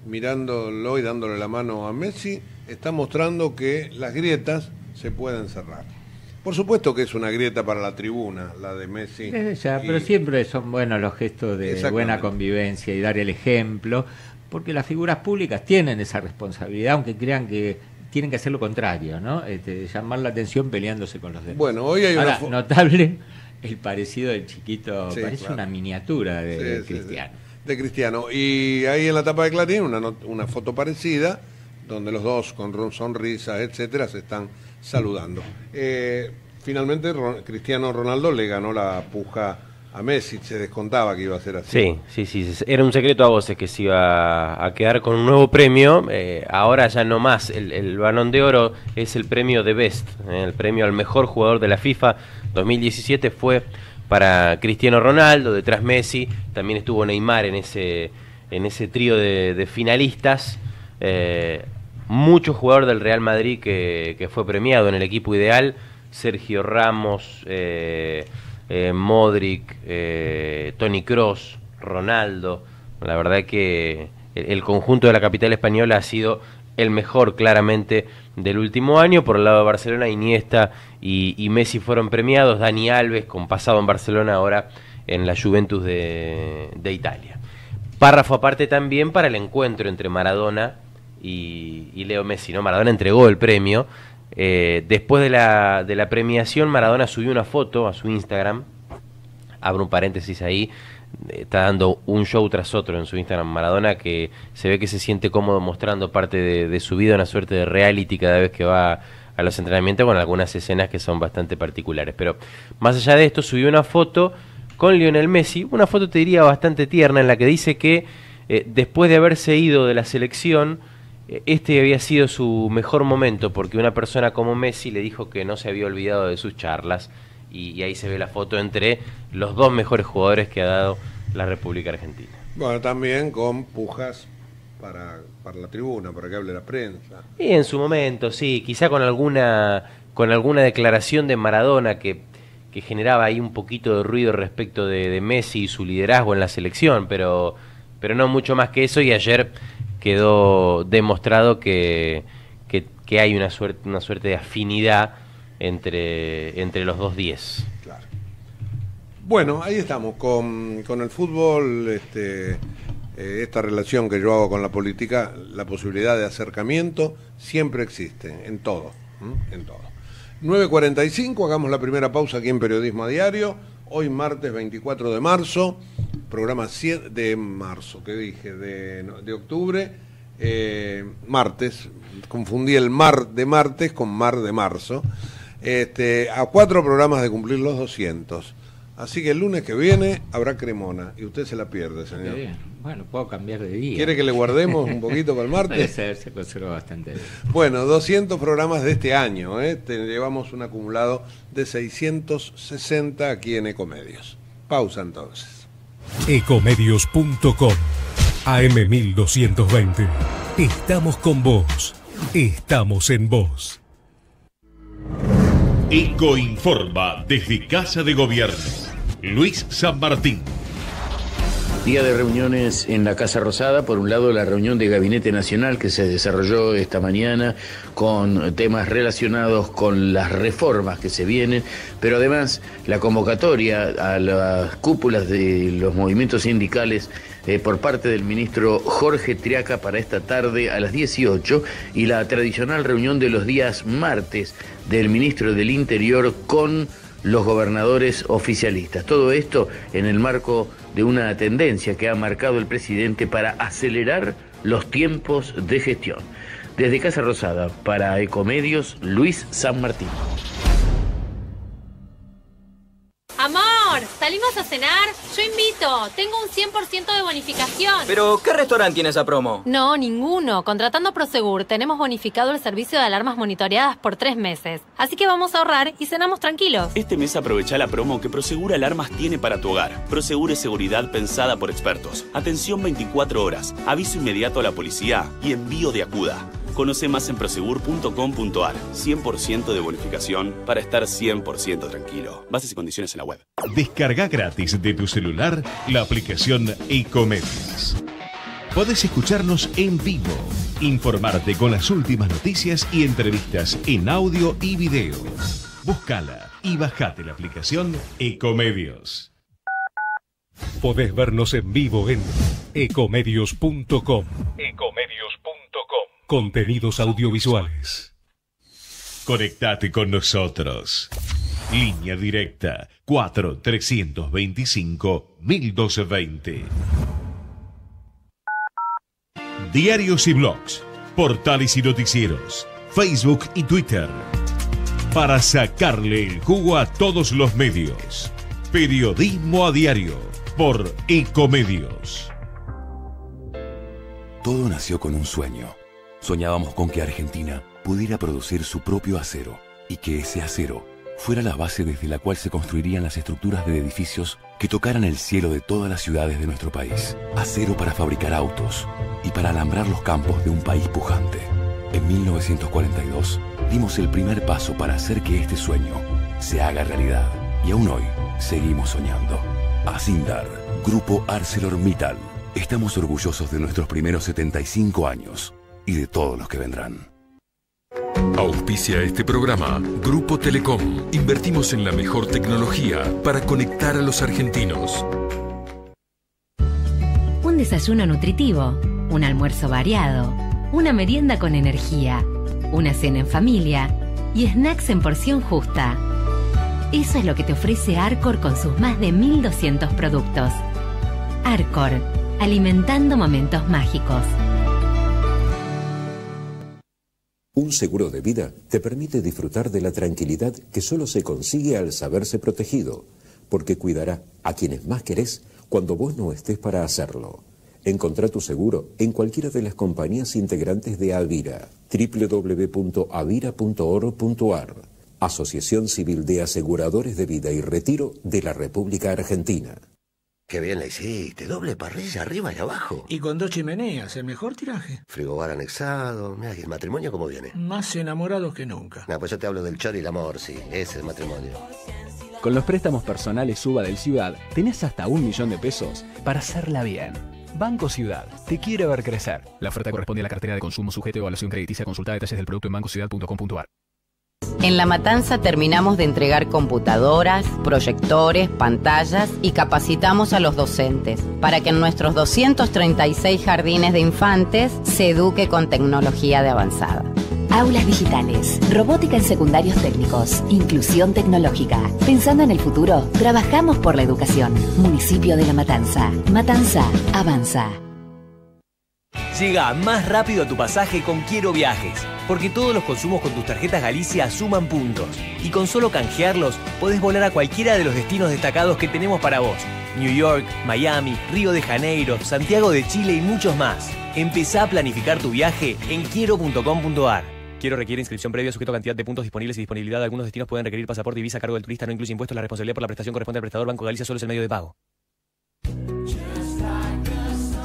mirándolo y dándole la mano a Messi, está mostrando que las grietas se pueden cerrar. Por supuesto que es una grieta para la tribuna, la de Messi. ya, pero siempre son buenos los gestos de buena convivencia y dar el ejemplo, porque las figuras públicas tienen esa responsabilidad, aunque crean que tienen que hacer lo contrario, ¿no? Este, llamar la atención peleándose con los demás. Bueno, hoy hay una notable el parecido del chiquito, parece una miniatura de, Cristiano. de Cristiano. Y ahí en la tapa de Clarín una, una foto parecida, donde los dos con sonrisas, etcétera, se están saludando. Eh, finalmente Cristiano Ronaldo le ganó la puja a Messi, se descontaba que iba a ser así. Sí, sí, sí, era un secreto a voces que se iba a quedar con un nuevo premio, eh, ahora ya no más, el, el, Balón de Oro es el premio de Best, eh, el premio al mejor jugador de la FIFA 2017 fue para Cristiano Ronaldo, detrás Messi, también estuvo Neymar en ese, en ese trío de, finalistas. Mucho jugador del Real Madrid que, fue premiado en el equipo ideal, Sergio Ramos, eh, eh, Modric, eh, Tony Cross, Ronaldo. La verdad que el, conjunto de la capital española ha sido el mejor claramente del último año. Por el lado de Barcelona, Iniesta y, Messi fueron premiados. Dani Alves, con pasado en Barcelona, ahora en la Juventus de, de Italia. Párrafo aparte también para el encuentro entre Maradona y, Leo Messi, ¿no? Maradona entregó el premio. Eh, después de la, de la premiación, Maradona subió una foto a su Instagram. Abro un paréntesis ahí. Está dando un show tras otro en su Instagram Maradona que se ve que se siente cómodo mostrando parte de, su vida, una suerte de reality cada vez que va a los entrenamientos con algunas escenas que son bastante particulares. Pero más allá de esto, subió una foto con Lionel Messi, una foto te diría bastante tierna en la que dice que eh, después de haberse ido de la selección, este había sido su mejor momento porque una persona como Messi le dijo que no se había olvidado de sus charlas y, ahí se ve la foto entre los dos mejores jugadores que ha dado la República Argentina. Bueno, también con pujas para, para la tribuna, para que hable la prensa. Y en su momento, sí, quizá con alguna, con alguna declaración de Maradona que, que generaba ahí un poquito de ruido respecto de, de Messi y su liderazgo en la selección, pero, pero no mucho más que eso y ayer quedó demostrado que, que, hay una suerte, una suerte de afinidad entre, entre los dos 10. Claro. Bueno, ahí estamos, con, con el fútbol, este, eh, esta relación que yo hago con la política, la posibilidad de acercamiento siempre existe, en todo, en todo. 9.45, hagamos la primera pausa aquí en Periodismo a Diario, hoy martes 24 de marzo, programa 7 de marzo, que dije, de, de octubre, eh, martes, confundí el mar de martes con mar de marzo, este, a cuatro programas de cumplir los 200. Así que el lunes que viene habrá cremona y usted se la pierde, señor. Bueno, puedo cambiar de día. ¿Quiere que le guardemos un poquito para el martes? se conserva bastante Bueno, 200 programas de este año. ¿eh? llevamos un acumulado de 660 aquí en Ecomedios. Pausa entonces. Ecomedios.com AM1220. Estamos con vos. Estamos en vos. Eco informa desde Casa de Gobierno. Luis San Martín. Día de reuniones en la Casa Rosada. Por un lado, la reunión de Gabinete Nacional que se desarrolló esta mañana con temas relacionados con las reformas que se vienen, pero además la convocatoria a las cúpulas de los movimientos sindicales eh, por parte del ministro Jorge Triaca para esta tarde a las 18 y la tradicional reunión de los días martes del ministro del Interior con los gobernadores oficialistas. Todo esto en el marco de una tendencia que ha marcado el presidente para acelerar los tiempos de gestión. Desde Casa Rosada, para Ecomedios, Luis San Martín. Amor, ¿Salimos a cenar? Yo invito. Tengo un 100% de bonificación. ¿Pero qué restaurante tiene esa promo? No, ninguno. Contratando Prosegur tenemos bonificado el servicio de alarmas monitoreadas por tres meses. Así que vamos a ahorrar y cenamos tranquilos. Este mes aprovecha la promo que Prosegur Alarmas tiene para tu hogar. Prosegur es seguridad pensada por expertos. Atención 24 horas, aviso inmediato a la policía y envío de acuda. Conoce más en prosegur.com.ar. 100% de bonificación para estar 100% tranquilo. Bases y condiciones en la web. Descarga gratis de tu celular la aplicación Ecomedios. Podés escucharnos en vivo, informarte con las últimas noticias y entrevistas en audio y video. Búscala y bajate la aplicación Ecomedios. Podés vernos en vivo en ecomedios.com. Contenidos audiovisuales. Conectate con nosotros. Línea directa 4 325 1220. Diarios y blogs, portales y noticieros, Facebook y Twitter. Para sacarle el jugo a todos los medios. Periodismo a diario por Ecomedios. Todo nació con un sueño. Soñábamos con que Argentina pudiera producir su propio acero y que ese acero fuera la base desde la cual se construirían las estructuras de edificios que tocaran el cielo de todas las ciudades de nuestro país. Acero para fabricar autos y para alambrar los campos de un país pujante. En 1942 dimos el primer paso para hacer que este sueño se haga realidad y aún hoy seguimos soñando. Asindar, Grupo ArcelorMittal. Estamos orgullosos de nuestros primeros 75 años y de todos los que vendrán. Auspicia este programa Grupo Telecom. Invertimos en la mejor tecnología para conectar a los argentinos. Un desayuno nutritivo, un almuerzo variado, una merienda con energía, una cena en familia y snacks en porción justa. Eso es lo que te ofrece Arcor con sus más de 1200 productos. Arcor, alimentando momentos mágicos. Un seguro de vida te permite disfrutar de la tranquilidad que solo se consigue al saberse protegido, porque cuidará a quienes más querés cuando vos no estés para hacerlo. Encontrá tu seguro en cualquiera de las compañías integrantes de Avira, www.avira.oro.ar, Asociación Civil de Aseguradores de Vida y Retiro de la República Argentina. Qué bien la hiciste, doble parrilla arriba y abajo. Y con dos chimeneas, el mejor tiraje. Frigobar anexado, mira, ¿y el matrimonio cómo viene? Más enamorados que nunca. No, pues yo te hablo del chor y el amor, sí, ese es el matrimonio. Con los préstamos personales Suba del Ciudad, tenés hasta un millón de pesos para hacerla bien. Banco Ciudad, te quiere ver crecer. La oferta corresponde a la cartera de consumo sujeto a evaluación crediticia. Consulta detalles del producto en bancociudad.com.ar. En La Matanza terminamos de entregar computadoras, proyectores, pantallas y capacitamos a los docentes para que en nuestros 236 jardines de infantes se eduque con tecnología de avanzada. Aulas digitales, robótica en secundarios técnicos, inclusión tecnológica. Pensando en el futuro, trabajamos por la educación. Municipio de La Matanza. Matanza, avanza. Llega más rápido a tu pasaje con Quiero Viajes, porque todos los consumos con tus tarjetas Galicia suman puntos. Y con solo canjearlos, podés volar a cualquiera de los destinos destacados que tenemos para vos. New York, Miami, Río de Janeiro, Santiago de Chile y muchos más. Empezá a planificar tu viaje en quiero.com.ar. Quiero requiere inscripción previa sujeto a cantidad de puntos disponibles y disponibilidad. Algunos destinos pueden requerir pasaporte y visa a cargo del turista. No incluye impuestos. La responsabilidad por la prestación corresponde al prestador. Banco Galicia solo es el medio de pago.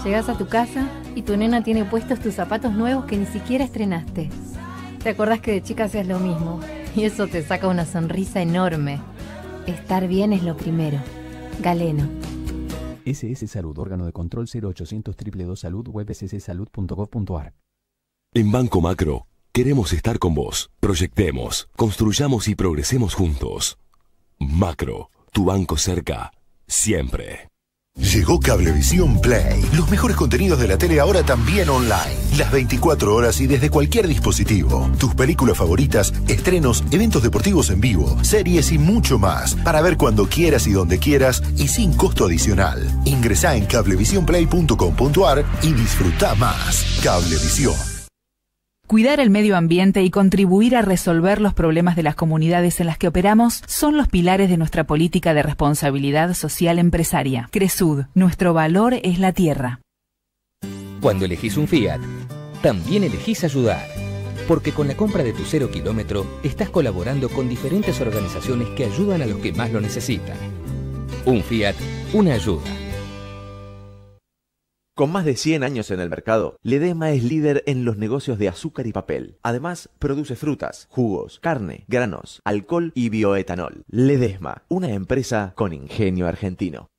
Llegas a tu casa y tu nena tiene puestos tus zapatos nuevos que ni siquiera estrenaste. Te acordás que de chica hacías lo mismo y eso te saca una sonrisa enorme. Estar bien es lo primero. Galeno. SS Salud, órgano de control 0800 222 Salud, web sssalud.gov.ar. En Banco Macro, queremos estar con vos. Proyectemos, construyamos y progresemos juntos. Macro, tu banco cerca, siempre. Llegó Cablevisión Play. Los mejores contenidos de la tele ahora también online. Las 24 horas y desde cualquier dispositivo. Tus películas favoritas, estrenos, eventos deportivos en vivo, series y mucho más. Para ver cuando quieras y donde quieras y sin costo adicional. Ingresá en cablevisionplay.com.ar y disfruta más. Cablevisión. Cuidar el medio ambiente y contribuir a resolver los problemas de las comunidades en las que operamos son los pilares de nuestra política de responsabilidad social empresaria. Cresud, nuestro valor es la tierra. Cuando elegís un Fiat, también elegís ayudar. Porque con la compra de tu cero kilómetro estás colaborando con diferentes organizaciones que ayudan a los que más lo necesitan. Un Fiat, una ayuda. Con más de 100 años en el mercado, Ledesma es líder en los negocios de azúcar y papel. Además, produce frutas, jugos, carne, granos, alcohol y bioetanol. Ledesma, una empresa con ingenio argentino.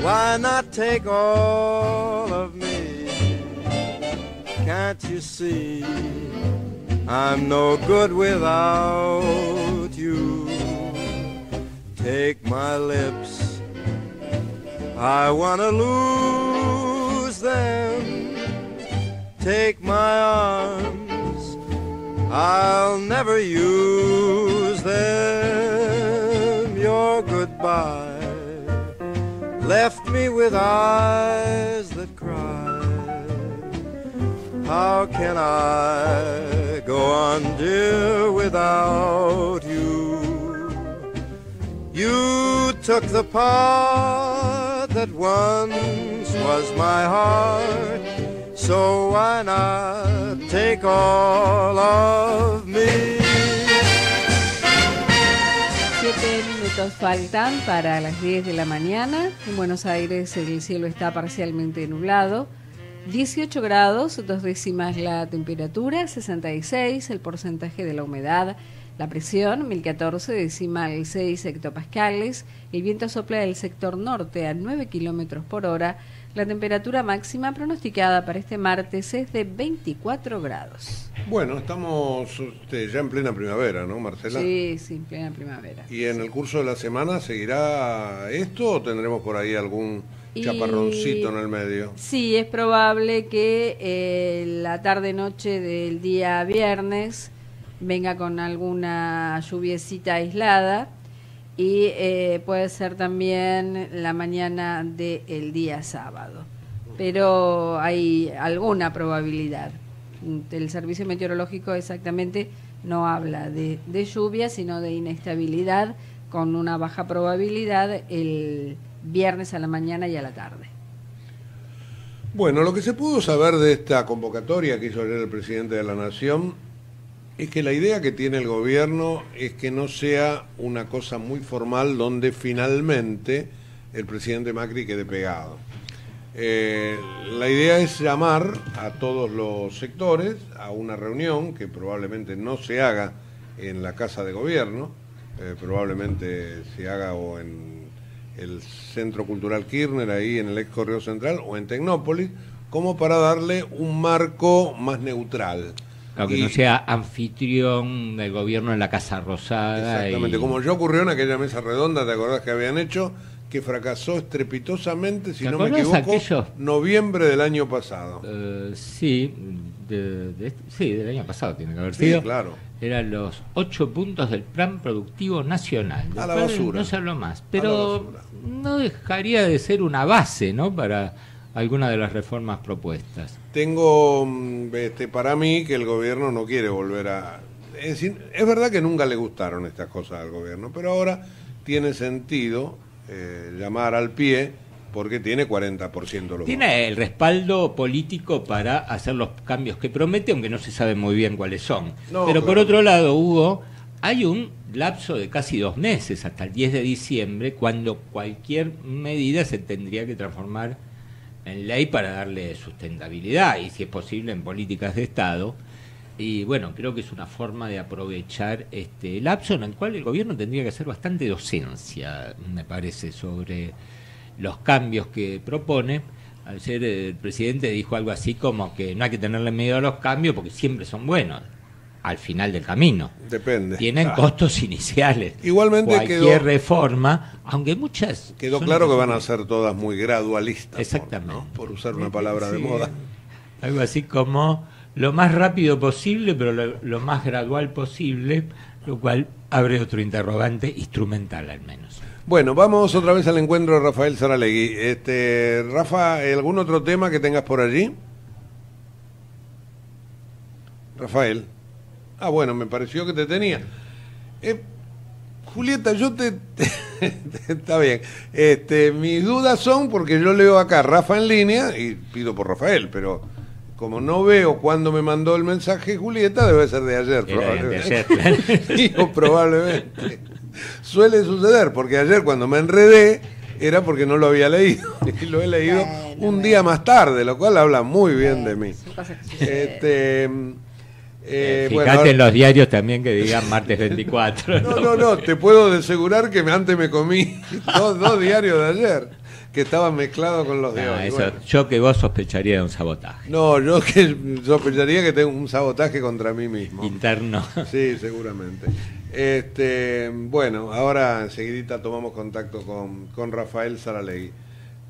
Why not take all of me? Can't you see? I'm no good without you. Take my lips. I wanna lose them. Take my arms. I'll never use them. Your goodbye left me with eyes that. How can I go on, dear, without you? You took the part that once was my heart, so why not take all of me? Siete faltan para las 10 de la mañana. En Buenos Aires el cielo está parcialmente nublado. 18 grados, dos décimas la temperatura, 66 el porcentaje de la humedad, la presión 1014 decimal 6 hectopascales, el viento sopla del sector norte a 9 kilómetros por hora, la temperatura máxima pronosticada para este martes es de 24 grados. Bueno, estamos este, ya en plena primavera, ¿no, Marcela? Sí, sí, plena primavera. ¿Y en el curso de la semana seguirá esto o tendremos por ahí algún Y- chaparroncito en el medio? Sí, es probable que eh, la tarde-noche del día viernes venga con alguna lluviecita aislada y eh, puede ser también la mañana del día sábado. Pero hay alguna probabilidad. El servicio meteorológico exactamente no habla de, de lluvia, sino de inestabilidad con una baja probabilidad el viernes a la mañana y a la tarde. Bueno, lo que se pudo saber de esta convocatoria que hizo ayer el presidente de la Nación es que la idea que tiene el gobierno es que no sea una cosa muy formal donde finalmente el presidente Macri quede pegado. Eh, la idea es llamar a todos los sectores a una reunión que probablemente no se haga en la Casa de Gobierno, eh, probablemente se haga o en el Centro Cultural Kirchner, ahí en el ex Correo Central, o en Tecnópolis, como para darle un marco más neutral. Claro, que Y- no sea anfitrión del gobierno en la Casa Rosada. Exactamente, y- como ya ocurrió en aquella mesa redonda, ¿te acordás que habían hecho? Que fracasó estrepitosamente, si ¿Te no me equivoco, aquellos? noviembre del año pasado. Eh, sí, de- de- sí, del año pasado tiene que haber Sí, sido. claro. Eran los ocho puntos del Plan Productivo Nacional. A la basura. No se habló más. Pero no dejaría de ser una base, ¿no? Para alguna de las reformas propuestas. Tengo mm, este, para mí que el gobierno no quiere volver a... Es, decir, es verdad que nunca le gustaron estas cosas al gobierno, pero ahora tiene sentido eh, llamar al pie porque tiene 40% de los votos. Tiene el respaldo político para hacer los cambios que promete, aunque no se sabe muy bien cuáles son. No, Pero por otro lado, Hugo, hay un lapso de casi dos meses, hasta el 10 de diciembre, cuando cualquier medida se tendría que transformar en ley para darle sustentabilidad y, si es posible, en políticas de Estado. Y bueno, creo que es una forma de aprovechar este lapso en el cual el gobierno tendría que hacer bastante docencia, me parece, sobre los cambios que propone. Ayer el presidente dijo algo así como que no hay que tenerle miedo a los cambios porque siempre son buenos al final del camino. Depende. Tienen Ah. costos iniciales. Igualmente Cualquier quedó- reforma, aunque muchas... Quedó claro que van a ser todas muy gradualistas. Exactamente. ¿no? Por usar una palabra de moda. Algo así como lo más rápido posible, pero lo, lo más gradual posible, lo cual abre otro interrogante instrumental al menos. Bueno, vamos otra vez al encuentro de Rafael Saralegui. Este, Rafa, ¿algún otro tema que tengas por allí? Rafael. Ah, bueno, me pareció que te tenía. Eh, Julieta, yo te, Está bien. Este, mis dudas son porque yo leo acá Rafa en línea y pido por Rafael, pero como no veo cuándo me mandó el mensaje Julieta, debe ser de ayer, probablemente. Digo, probablemente. Suele suceder, porque ayer cuando me enredé era porque no lo había leído. Y lo he leído un día más tarde, lo cual habla muy bien de mí. Este. Eh, Fíjate en los diarios también que digan martes 24. No, no, no, te puedo asegurar que antes me comí dos, diarios de ayer que estaban mezclados con los de hoy. Yo que vos sospecharía de un sabotaje. No, yo que sospecharía que tengo un sabotaje contra mí mismo. Interno. Sí, seguramente. Este, bueno, ahora enseguidita tomamos contacto con, con Rafael Saralegui.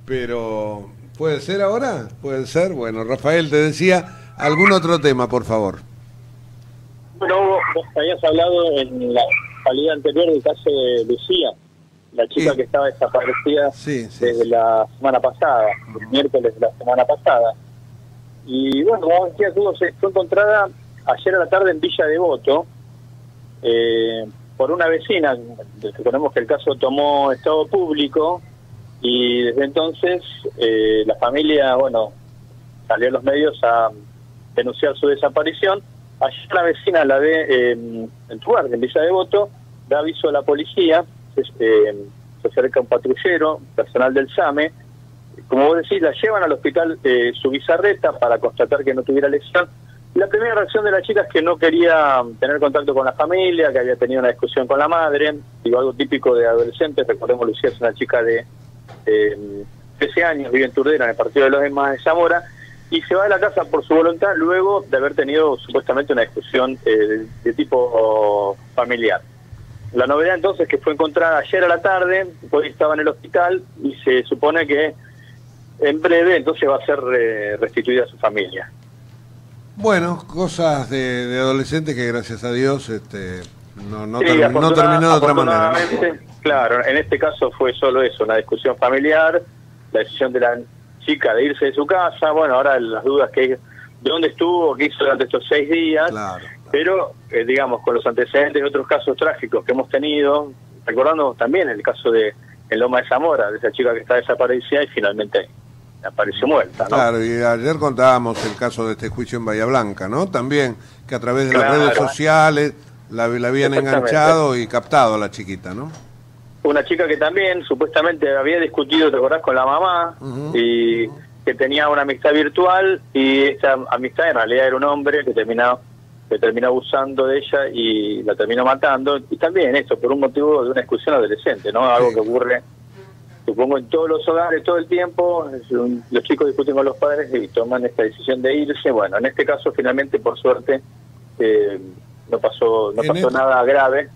Pero, ¿puede ser ahora? ¿Puede ser? Bueno, Rafael, te decía, algún otro tema, por favor. Bueno, vos habías hablado en la salida anterior del caso de Lucía, la chica que estaba desaparecida desde la semana pasada, el miércoles de la semana pasada. Y bueno, como decías tú, se fue encontrada ayer a la tarde en Villa Devoto eh, por una vecina. Recordemos que el caso tomó estado público y desde entonces eh, la familia, bueno, salió a los medios a denunciar su desaparición Ayer la vecina la ve eh, en tu lugar, en Villa Devoto, da aviso a la policía, se, eh, se acerca un patrullero, personal del SAME, como vos decís, la llevan al hospital eh, su bizarreta para constatar que no tuviera lesión. La primera reacción de la chica es que no quería tener contacto con la familia, que había tenido una discusión con la madre, digo, algo típico de adolescentes, recordemos Lucía es una chica de eh, 13 años, vive en Turdera, en el partido de los demás de Zamora, y se va de la casa por su voluntad luego de haber tenido supuestamente una discusión eh, de, tipo familiar. La novedad entonces es que fue encontrada ayer a la tarde, hoy estaba en el hospital y se supone que en breve entonces va a ser eh, restituida a su familia. Bueno, cosas de, adolescentes que gracias a Dios este, no, no, no terminó de otra manera. Claro, en este caso fue solo eso, una discusión familiar, la decisión de la chica de irse de su casa, bueno, ahora las dudas que de dónde estuvo, qué hizo durante estos seis días, pero eh, digamos, con los antecedentes de otros casos trágicos que hemos tenido, recordando también el caso de en Loma de Zamora, de esa chica que está desaparecida y finalmente apareció muerta. ¿no? Claro, y ayer contábamos el caso de este juicio en Bahía Blanca, ¿no? También, que a través de las redes sociales la, la habían enganchado y captado a la chiquita, ¿no? una chica que también supuestamente había discutido, ¿te acordás?, con la mamá y que tenía una amistad virtual y esa amistad en realidad era un hombre que terminó, que terminó abusando de ella y la terminó matando. Y también esto, por un motivo de una discusión adolescente, ¿no? Algo que ocurre, supongo, en todos los hogares todo el tiempo. Los chicos discuten con los padres y toman esta decisión de irse. Bueno, en este caso, finalmente, por suerte, eh, no pasó, no pasó este nada grave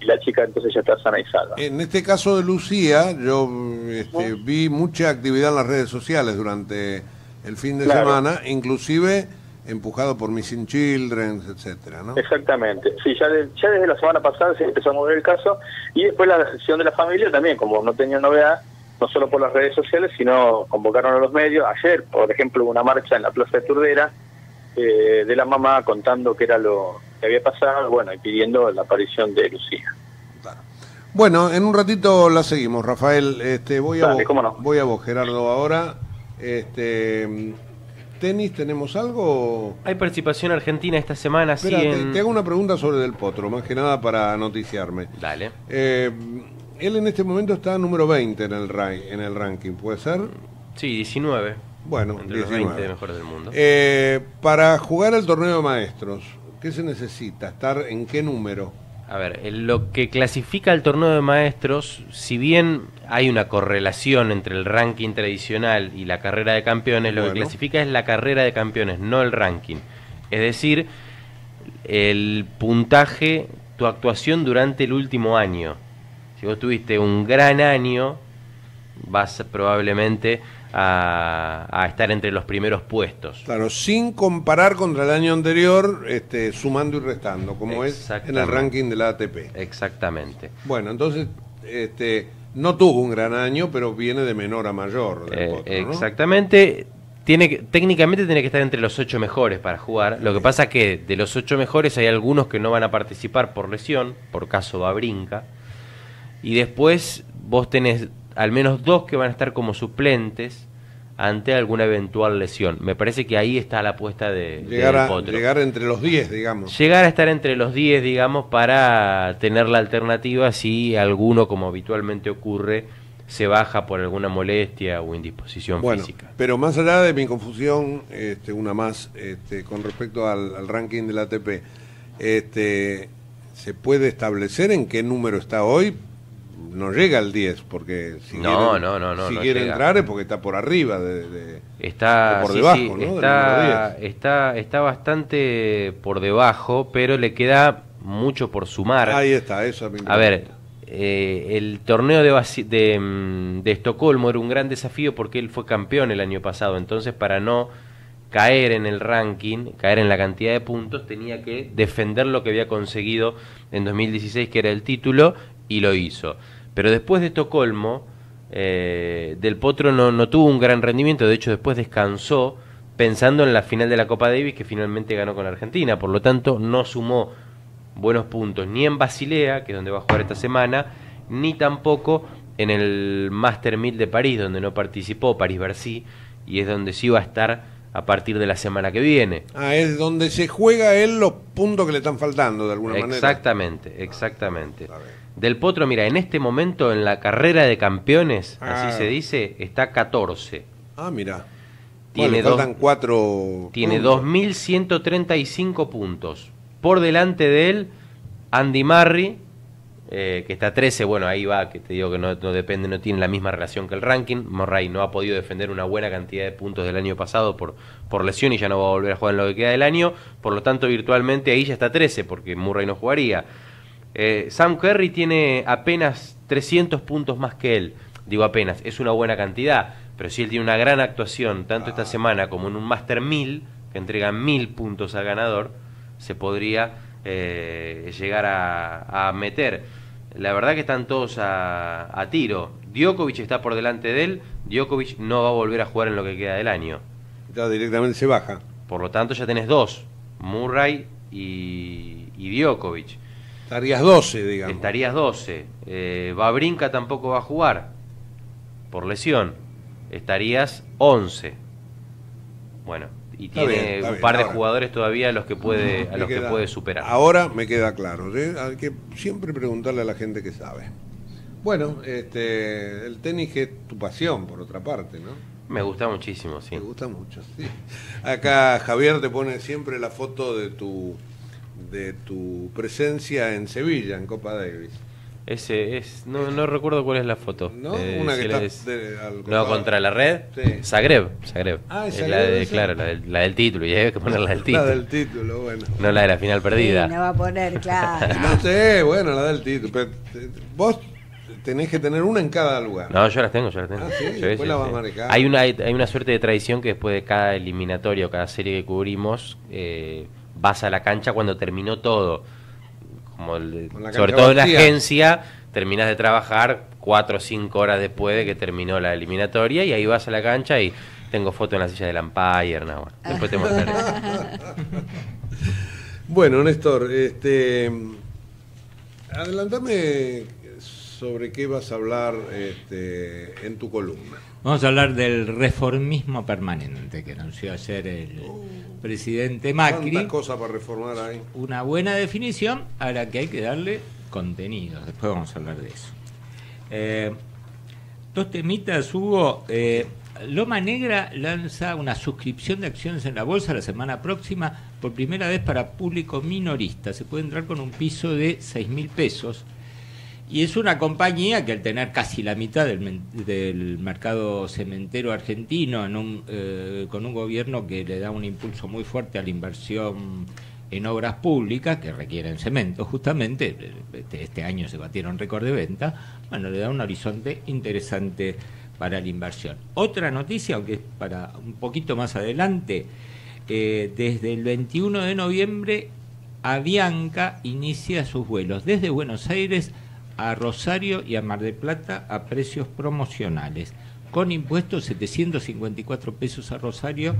y la chica entonces ya está sana y salva. En este caso de Lucía, yo este, vi mucha actividad en las redes sociales durante el fin de semana, inclusive empujado por Missing Children, etcétera, ¿no? Exactamente. Sí, ya, ya desde la semana pasada se empezó a mover el caso y después la decisión de la familia también, como no tenía novedad, no solo por las redes sociales, sino convocaron a los medios. Ayer, por ejemplo, hubo una marcha en la Plaza de Turdera eh, de la mamá contando qué era lo que había pasado, bueno, y pidiendo la aparición de Lucía. Bueno, en un ratito la seguimos, Rafael. Este, voy a voy a vos, Gerardo, ahora. Este, tenis, ¿tenemos algo? Hay participación argentina esta semana, sí. te, hago una pregunta sobre Del Potro, más que nada para noticiarme. Dale. Eh, él en este momento está número 20 en el, en el ranking, ¿puede ser? Sí, 19. Bueno, Entre 19. los 20 mejores del mundo. Eh, para jugar el torneo de maestros, ¿qué se necesita? ¿Estar en qué número? A ver, lo que clasifica el torneo de maestros, si bien hay una correlación entre el ranking tradicional y la carrera de campeones, lo que clasifica es la carrera de campeones, no el ranking. Es decir, el puntaje, tu actuación durante el último año. Si vos tuviste un gran año, vas probablemente a, estar entre los primeros puestos. Claro, sin comparar contra el año anterior, este, sumando y restando, como es en el ranking de la ATP. Exactamente. Bueno, entonces, este, no tuvo un gran año, pero viene de menor a mayor. Eh, exactamente. Tiene que, técnicamente tiene que estar entre los ocho mejores para jugar. Lo que pasa es que de los ocho mejores hay algunos que no van a participar por lesión, por caso Babrinca. Y después vos tenés al menos dos que van a estar como suplentes ante alguna eventual lesión. Me parece que ahí está la apuesta de llegar, a, llegar entre los 10, digamos. Llegar a estar entre los 10, digamos, para tener la alternativa si alguno, como habitualmente ocurre, se baja por alguna molestia o indisposición bueno, física. Pero más allá de mi confusión, este, una más este, con respecto al, al ranking de la ATP, este, ¿se puede establecer en qué número está hoy? No llega al 10, porque si no, no, no, no, si quiere entrar es porque está por arriba de, está por debajo, ¿no? Está, está, está bastante por debajo, pero le queda mucho por sumar. Ahí está, eso A ver, eh, el torneo de, de, mm, de Estocolmo era un gran desafío porque él fue campeón el año pasado, entonces para no caer en el ranking, caer en la cantidad de puntos, tenía que defender lo que había conseguido en 2016, que era el título, y lo hizo. Pero después de Estocolmo, eh, Del Potro no, no, tuvo un gran rendimiento, de hecho después descansó pensando en la final de la Copa Davis que finalmente ganó con la Argentina, por lo tanto no sumó buenos puntos ni en Basilea, que es donde va a jugar esta semana, ni tampoco en el Master 1000 de París, donde no participó, París-Bercy, y es donde sí va a estar a partir de la semana que viene. Ah, es donde se juega él los puntos que le están faltando de alguna manera. Exactamente, exactamente. Del Potro, mira, en este momento en la carrera de campeones, así ah. se dice, está 14. Ah, mira. Tiene dos, faltan cuatro. Tiene 2.135 puntos. Por delante de él, Andy Murray, eh, que está 13. Bueno, ahí va, que te digo que no, depende, no tiene la misma relación que el ranking. Murray no ha podido defender una buena cantidad de puntos del año pasado por, por lesión y ya no va a volver a jugar en lo que queda del año. Por lo tanto, virtualmente ahí ya está 13, porque Murray no jugaría. Eh, Sam Kerry tiene apenas 300 puntos más que él. Digo apenas, es una buena cantidad, pero si él tiene una gran actuación, tanto esta ah. semana como en un Master 1000, que entrega 1000 puntos al ganador, se podría eh, llegar a, meter. La verdad que están todos a, tiro. Djokovic está por delante de él, Djokovic no va a volver a jugar en lo que queda del año. Ya directamente se baja. Por lo tanto ya tenés dos, Murray y, y Djokovic. Estarías 12, digamos. Estarías 12. Eh, Babrinka tampoco va a jugar por lesión. Estarías 11. Bueno, y tiene un par de jugadores todavía a los que puede, a los que puede superar. Ahora me queda claro. ¿eh? Hay que siempre preguntarle a la gente que sabe. Bueno, este, el tenis es tu pasión, por otra parte, ¿no? Me gusta muchísimo, sí. Me gusta mucho, sí. Acá Javier te pone siempre la foto de tu de tu presencia en Sevilla, en Copa Davis. Ese es, no, no recuerdo cuál es la foto. ¿No? Una que está no, contra la red. Sí. Zagreb, Zagreb. Ah, es la de, claro, la, la, del título, y hay que poner la del título. La del título, bueno. No la de la final perdida. Sí, no va a poner, claro. no sé, bueno, la del título. Pero, vos tenés que tener una en cada lugar. No, yo las tengo, yo las tengo. Ah, sí, después la vas a manejar. Hay una, hay una suerte de tradición que después de cada eliminatorio, cada serie que cubrimos, eh, vas a la cancha cuando terminó todo. Como sobre todo en la agencia, terminas de trabajar cuatro o cinco horas después de que terminó la eliminatoria y ahí vas a la cancha y tengo foto en la silla del Empire, no, después te mostraré. bueno, Néstor, este, adelantame sobre qué vas a hablar este, en tu columna. Vamos a hablar del reformismo permanente que anunció ayer el presidente Macri. ¿Cuántas cosas para reformar ahí? Una buena definición a la que hay que darle contenido. Después vamos a hablar de eso. Eh, dos temitas, Hugo. Eh, Loma Negra lanza una suscripción de acciones en la bolsa la semana próxima por primera vez para público minorista. Se puede entrar con un piso de 6 mil pesos y es una compañía que al tener casi la mitad del, mercado cementero argentino, eh, con un gobierno que le da un impulso muy fuerte a la inversión en obras públicas que requieren cemento, justamente, este, este año se batieron récord de venta, bueno, le da un horizonte interesante para la inversión. Otra noticia, aunque es para un poquito más adelante, eh, desde el 21 de noviembre, Avianca inicia sus vuelos desde Buenos Aires a Rosario y a Mar del Plata a precios promocionales. Con impuestos 754 pesos a Rosario,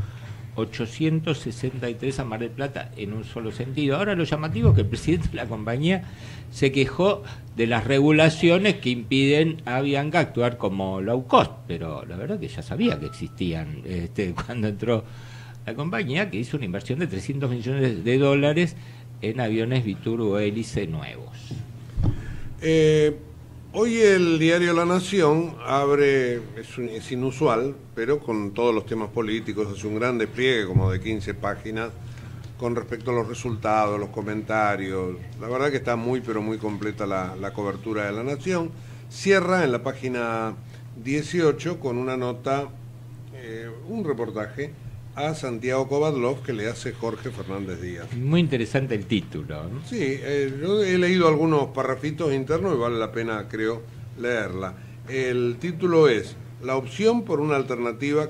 863 a Mar del Plata en un solo sentido. Ahora lo llamativo es que el presidente de la compañía se quejó de las regulaciones que impiden a Bianca actuar como low cost, pero la verdad que ya sabía que existían este, cuando entró la compañía, que hizo una inversión de 300 millones de dólares en aviones Viturbo hélice nuevos. Eh, hoy el diario La Nación abre, es, inusual, pero con todos los temas políticos, hace un gran despliegue como de 15 páginas con respecto a los resultados, los comentarios. La verdad que está muy, pero muy completa la, cobertura de La Nación. Cierra en la página 18 con una nota, eh, un reportaje a Santiago Kovadlov que le hace Jorge Fernández Díaz. Muy interesante el título. Sí, eh, yo he leído algunos parrafitos internos y vale la pena, creo, leerla. El título es La opción por una alternativa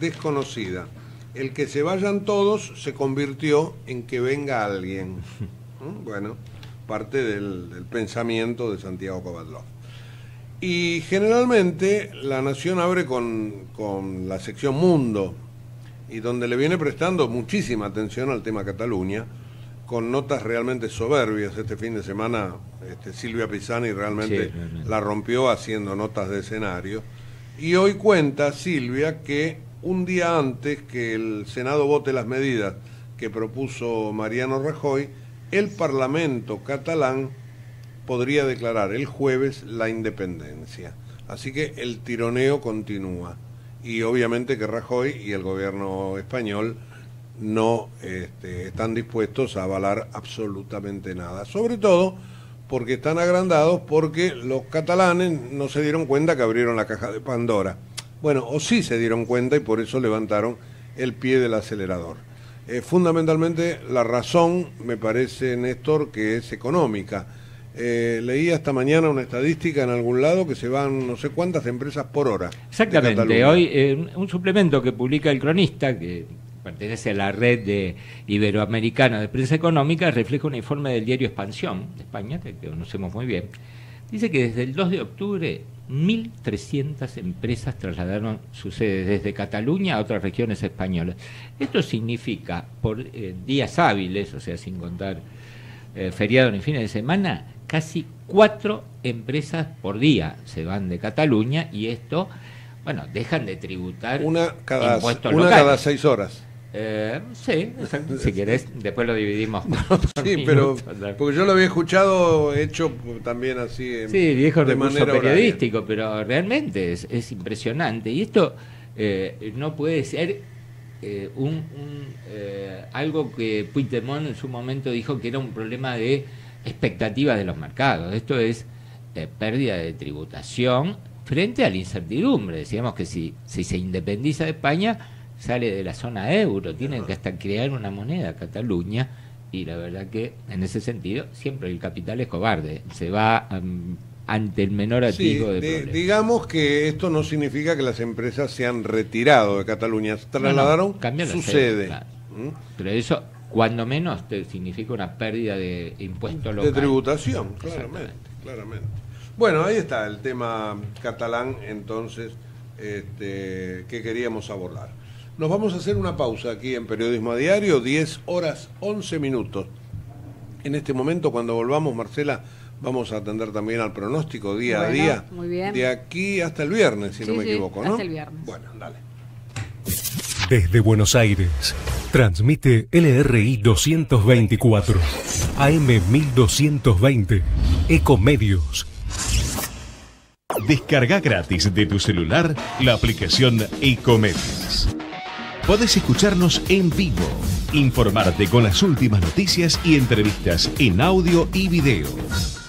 desconocida. El que se vayan todos se convirtió en que venga alguien. ¿Mm? Bueno, parte del, pensamiento de Santiago Kovadlov. Y generalmente la Nación abre con, con la sección Mundo, y donde le viene prestando muchísima atención al tema Cataluña, con notas realmente soberbias. Este fin de semana este, Silvia Pisani realmente la rompió haciendo notas de escenario. Y hoy cuenta Silvia que un día antes que el Senado vote las medidas que propuso Mariano Rajoy, el Parlamento catalán podría declarar el jueves la independencia. Así que el tironeo continúa y obviamente que Rajoy y el gobierno español no este, están dispuestos a avalar absolutamente nada. Sobre todo porque están agrandados porque los catalanes no se dieron cuenta que abrieron la caja de Pandora. Bueno, o sí se dieron cuenta y por eso levantaron el pie del acelerador. Eh, fundamentalmente la razón, me parece, Néstor, que es económica eh, leí esta mañana una estadística en algún lado que se van no sé cuántas empresas por hora. Exactamente. Hoy eh, un suplemento que publica el cronista, que pertenece a la red de iberoamericana de prensa económica, refleja un informe del diario Expansión de España, que conocemos muy bien. Dice que desde el 2 de octubre 1.300 empresas trasladaron su sede desde Cataluña a otras regiones españolas. Esto significa, por eh, días hábiles, o sea, sin contar feriado ni fines de semana, casi cuatro empresas por día se van de Cataluña y esto, bueno, dejan de tributar una cada, una cada seis horas. Eh, sí, si querés, después lo dividimos. sí, pero porque yo lo había escuchado hecho también así. En, sí, viejo de manera periodístico, pero realmente es, impresionante. Y esto eh, no puede ser eh, un, algo que Puigdemont en su momento dijo que era un problema de expectativas de los mercados. Esto es eh, pérdida de tributación frente a la incertidumbre. Decíamos que si, si se independiza de España, sale de la zona euro, tienen que hasta crear una moneda, Cataluña, y la verdad que en ese sentido siempre el capital es cobarde, se va ante el menor atisbo de, Digamos que esto no significa que las empresas se han retirado de Cataluña, trasladaron su sede. ¿Mm? Pero eso cuando menos te significa una pérdida de impuestos local. De tributación, claramente, claramente. Bueno, ahí está el tema catalán, entonces, este, que queríamos abordar. Nos vamos a hacer una pausa aquí en Periodismo a Diario, 10 horas 11 minutos. En este momento, cuando volvamos, Marcela, vamos a atender también al pronóstico día a día. Muy bien. De aquí hasta el viernes, si no me equivoco, ¿no? Hasta el viernes. Bueno, dale. Desde Buenos Aires, transmite LRI 224, AM 1220, Ecomedios. Descarga gratis de tu celular la aplicación Ecomedios. Podés escucharnos en vivo, informarte con las últimas noticias y entrevistas en audio y video.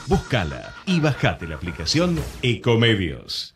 Búscala y bajate la aplicación Ecomedios.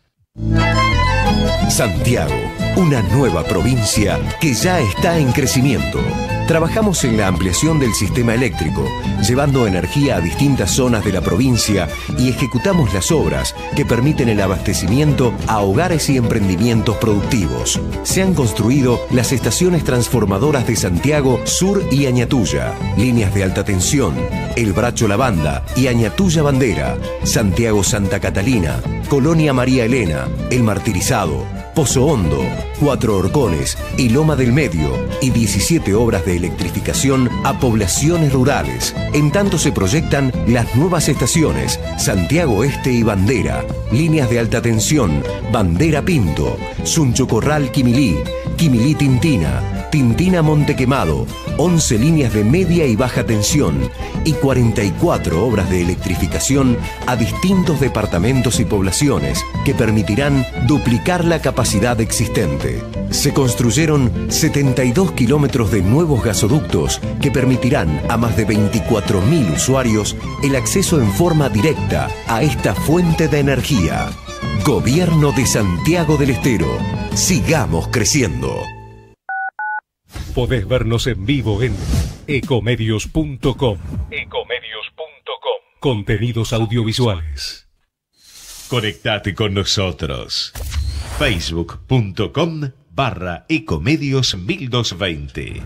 Santiago, una nueva provincia que ya está en crecimiento Trabajamos en la ampliación del sistema eléctrico, llevando energía a distintas zonas de la provincia y ejecutamos las obras que permiten el abastecimiento a hogares y emprendimientos productivos. Se han construido las estaciones transformadoras de Santiago Sur y Añatuya, líneas de alta tensión, El Bracho Lavanda y Añatuya Bandera, Santiago Santa Catalina, Colonia María Elena, El Martirizado, Pozo Hondo, Cuatro Horcones y Loma del Medio y 17 obras de electrificación a poblaciones rurales. En tanto se proyectan las nuevas estaciones Santiago Este y Bandera, líneas de alta tensión, Bandera Pinto, Suncho Corral Quimilí, Quimilí Tintina, Tintina Montequemado, 11 líneas de media y baja tensión y 44 obras de electrificación a distintos departamentos y poblaciones que permitirán duplicar la capacidad existente. Se construyeron 72 kilómetros de nuevos gasoductos que permitirán a más de 24.000 usuarios el acceso en forma directa a esta fuente de energía. Gobierno de Santiago del Estero. Sigamos creciendo. Podés vernos en vivo en ecomedios.com. Ecomedios.com. Contenidos audiovisuales. Conectate con nosotros. Facebook.com barra Ecomedios 1220.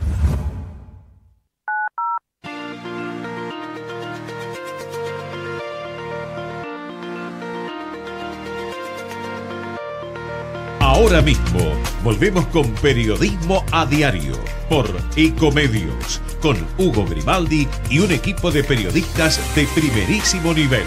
Ahora mismo volvemos con Periodismo a Diario por Ecomedios con Hugo Grimaldi y un equipo de periodistas de primerísimo nivel.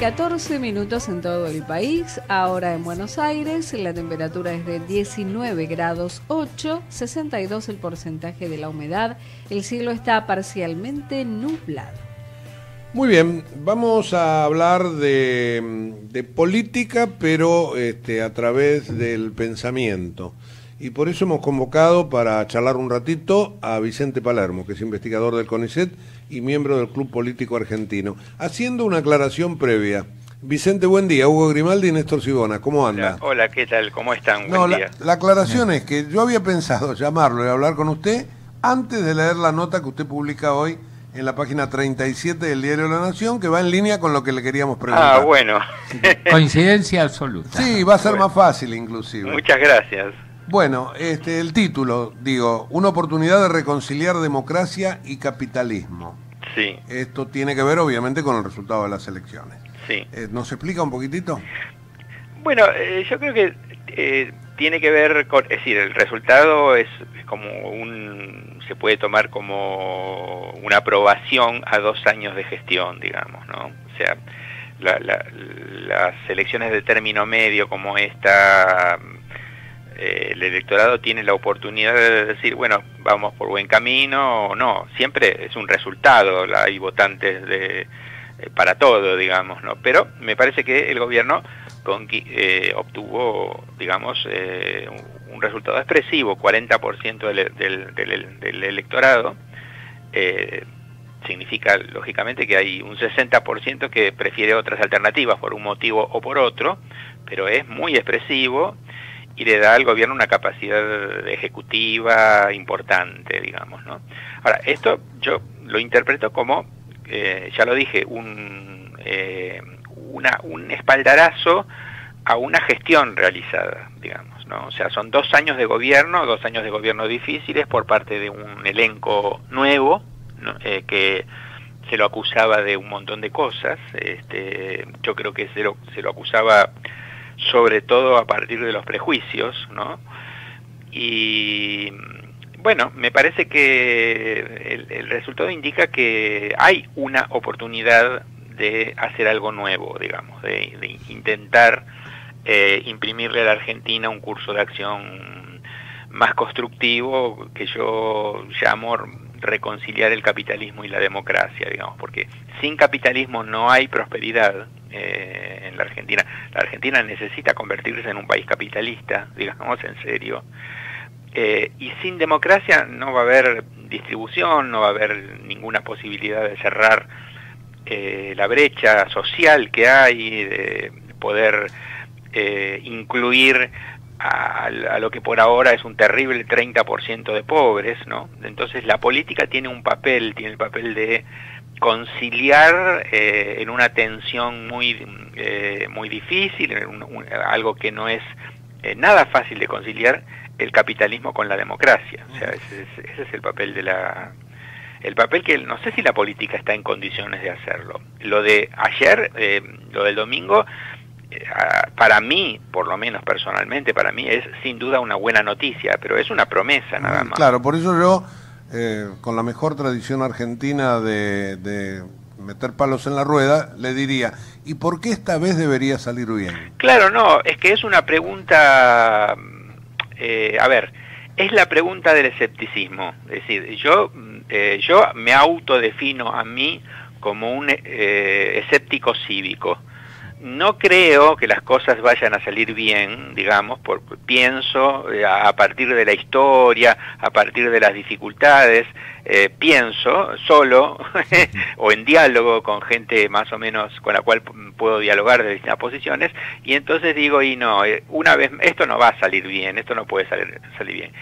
14 minutos en todo el país. Ahora en Buenos Aires, la temperatura es de 19 grados 8, 62 el porcentaje de la humedad. El cielo está parcialmente nublado. Muy bien, vamos a hablar de, de política, pero este, a través del pensamiento. Y por eso hemos convocado para charlar un ratito a Vicente Palermo, que es investigador del CONICET y miembro del Club Político Argentino. Haciendo una aclaración previa. Vicente, buen día. Hugo Grimaldi y Néstor Sibona, ¿cómo anda? Hola, ¿qué tal? ¿Cómo están? No, Buen la, día. la aclaración es que yo había pensado llamarlo y hablar con usted antes de leer la nota que usted publica hoy en la página 37 del diario La Nación, que va en línea con lo que le queríamos preguntar. Ah, bueno. Coincidencia absoluta. Sí, va a ser más fácil inclusive. Muchas gracias. Bueno, este, el título, digo, una oportunidad de reconciliar democracia y capitalismo. Sí, Esto tiene que ver obviamente con el resultado de las elecciones. sí. Eh, ¿Nos explica un poquitito? Bueno, eh, yo creo que eh, tiene que ver con, es decir, el resultado es, es como un, se puede tomar como una aprobación a dos años de gestión, digamos, ¿no? O sea, la- la- las elecciones de término medio como esta, eh, el electorado tiene la oportunidad de decir, bueno, vamos por buen camino o no. Siempre es un resultado, hay votantes de, eh, para todo, digamos, ¿no? Pero me parece que el gobierno conqui- eh, obtuvo, digamos, un- resultado expresivo, 40% del, del, electorado. Significa, lógicamente, que hay un 60% que prefiere otras alternativas por un motivo o por otro, pero es muy expresivo y le da al gobierno una capacidad ejecutiva importante, digamos, ¿no? Ahora, esto yo lo interpreto como, eh, ya lo dije, un, eh, un espaldarazo a una gestión realizada, digamos, ¿no? O sea, son dos años de gobierno, dos años de gobierno difíciles por parte de un elenco nuevo, ¿no? Eh, que se lo acusaba de un montón de cosas, este, yo creo que se lo, se lo acusaba sobre todo a partir de los prejuicios, ¿no? y bueno, me parece que el, resultado indica que hay una oportunidad de hacer algo nuevo, digamos, de, intentar eh, imprimirle a la Argentina un curso de acción más constructivo que yo llamo reconciliar el capitalismo y la democracia, digamos, porque sin capitalismo no hay prosperidad eh, en la Argentina. La Argentina necesita convertirse en un país capitalista, digamos en serio, eh, y sin democracia no va a haber distribución, no va a haber ninguna posibilidad de cerrar eh, la brecha social que hay, de poder eh, incluir a, lo que por ahora es un terrible 30% de pobres, ¿no? Entonces la política tiene un papel, tiene el papel de conciliar en una tensión muy, muy difícil, algo que no es nada fácil de conciliar, el capitalismo con la democracia. O sea, ese es, el papel de la el papel que no sé si la política está en condiciones de hacerlo. Lo de ayer, eh, lo del domingo, eh, para mí, por lo menos personalmente, para mí es sin duda una buena noticia, pero es una promesa nada más. Claro, por eso yo, eh, con la mejor tradición argentina de, meter palos en la rueda, le diría, ¿y por qué esta vez debería salir bien? Claro, no, es que es una pregunta eh, a ver, es la pregunta del escepticismo. Es decir, yo, eh, yo me autodefino a mí como un eh, escéptico cívico. No creo que las cosas vayan a salir bien, digamos, por, pienso a partir de la historia, a partir de las dificultades, eh, pienso solo o en diálogo con gente más o menos con la cual puedo dialogar de distintas posiciones y entonces digo y no eh, una vez esto no va a salir bien esto no puede salir salir bien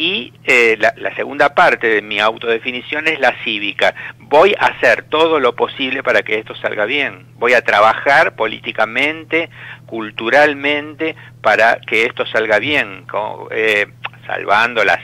y eh, la, la, segunda parte de mi autodefinición es la cívica. Voy a hacer todo lo posible para que esto salga bien. Voy a trabajar políticamente, culturalmente, para que esto salga bien, eh, salvando las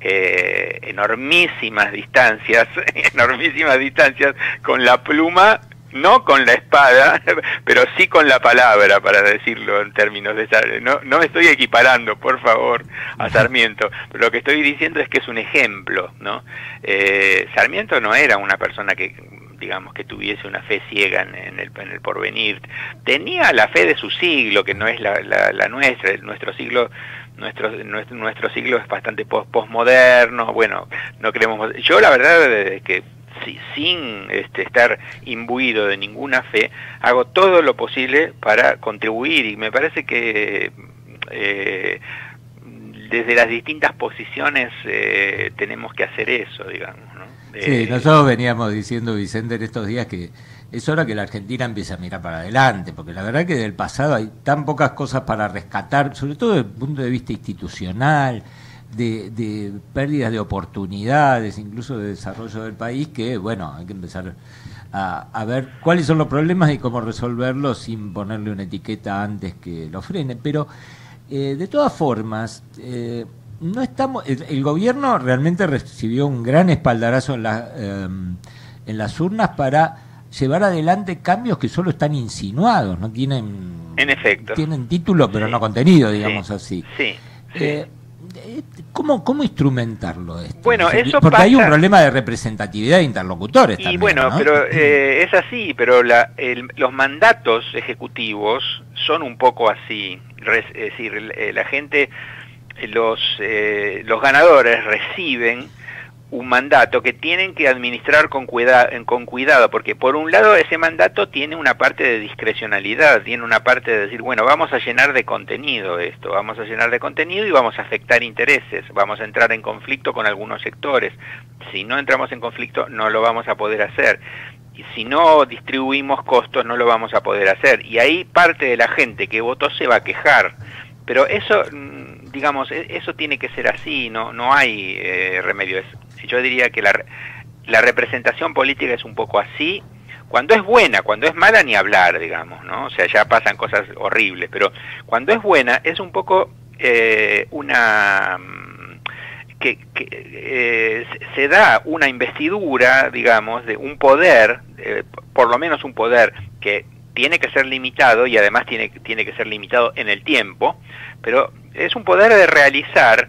eh, enormísimas distancias, enormísimas distancias con la pluma, no con la espada, pero sí con la palabra, para decirlo en términos de... No, no me estoy equiparando, por favor, a Sarmiento, pero lo que estoy diciendo es que es un ejemplo, ¿no? Eh, Sarmiento no era una persona que digamos, que tuviese una fe ciega en, el, en el porvenir. Tenía la fe de su siglo, que no es la, la, la nuestra, nuestro siglo nuestro, nuestro, nuestro siglo es bastante postmoderno, bueno, no creemos... Yo la verdad es que sin este, estar imbuido de ninguna fe, hago todo lo posible para contribuir y me parece que eh, desde las distintas posiciones eh, tenemos que hacer eso, digamos. ¿no? sí, nosotros veníamos diciendo, Vicente, en estos días que es hora que la Argentina empiece a mirar para adelante, porque la verdad que del pasado hay tan pocas cosas para rescatar, sobre todo desde el punto de vista institucional, de, pérdidas de oportunidades, incluso de desarrollo del país, que bueno, hay que empezar a, ver cuáles son los problemas y cómo resolverlos sin ponerle una etiqueta antes que lo frene. Pero eh, de todas formas, eh, no estamos, el, gobierno realmente recibió un gran espaldarazo en, la, eh, en las urnas para llevar adelante cambios que solo están insinuados, no tienen en efecto tienen título pero no contenido, digamos así. Sí. Eh, ¿Cómo, ¿Cómo instrumentarlo esto? Bueno, eso Porque hay un problema de representatividad de interlocutores y bueno, pero eh, es así, pero la, los mandatos ejecutivos son un poco así. Es decir, la gente, los, los ganadores reciben un mandato que tienen que administrar con, con cuidado, porque por un lado ese mandato tiene una parte de discrecionalidad, tiene una parte de decir, bueno, vamos a llenar de contenido esto, vamos a llenar de contenido y vamos a afectar intereses, vamos a entrar en conflicto con algunos sectores. Si no entramos en conflicto no lo vamos a poder hacer. Y si no distribuimos costos no lo vamos a poder hacer. Y ahí parte de la gente que votó se va a quejar. Pero eso, mm, digamos, e-, eso tiene que ser así, no, no hay eh, remedio yo diría que la, la representación política es un poco así, cuando es buena, cuando es mala ni hablar, digamos, ¿no? O sea, ya pasan cosas horribles, pero cuando es buena es un poco eh, una mm, que, eh, se da una investidura, digamos, de un poder, por lo menos un poder que tiene que ser limitado y además tiene, tiene que ser limitado en el tiempo, pero es un poder de realizar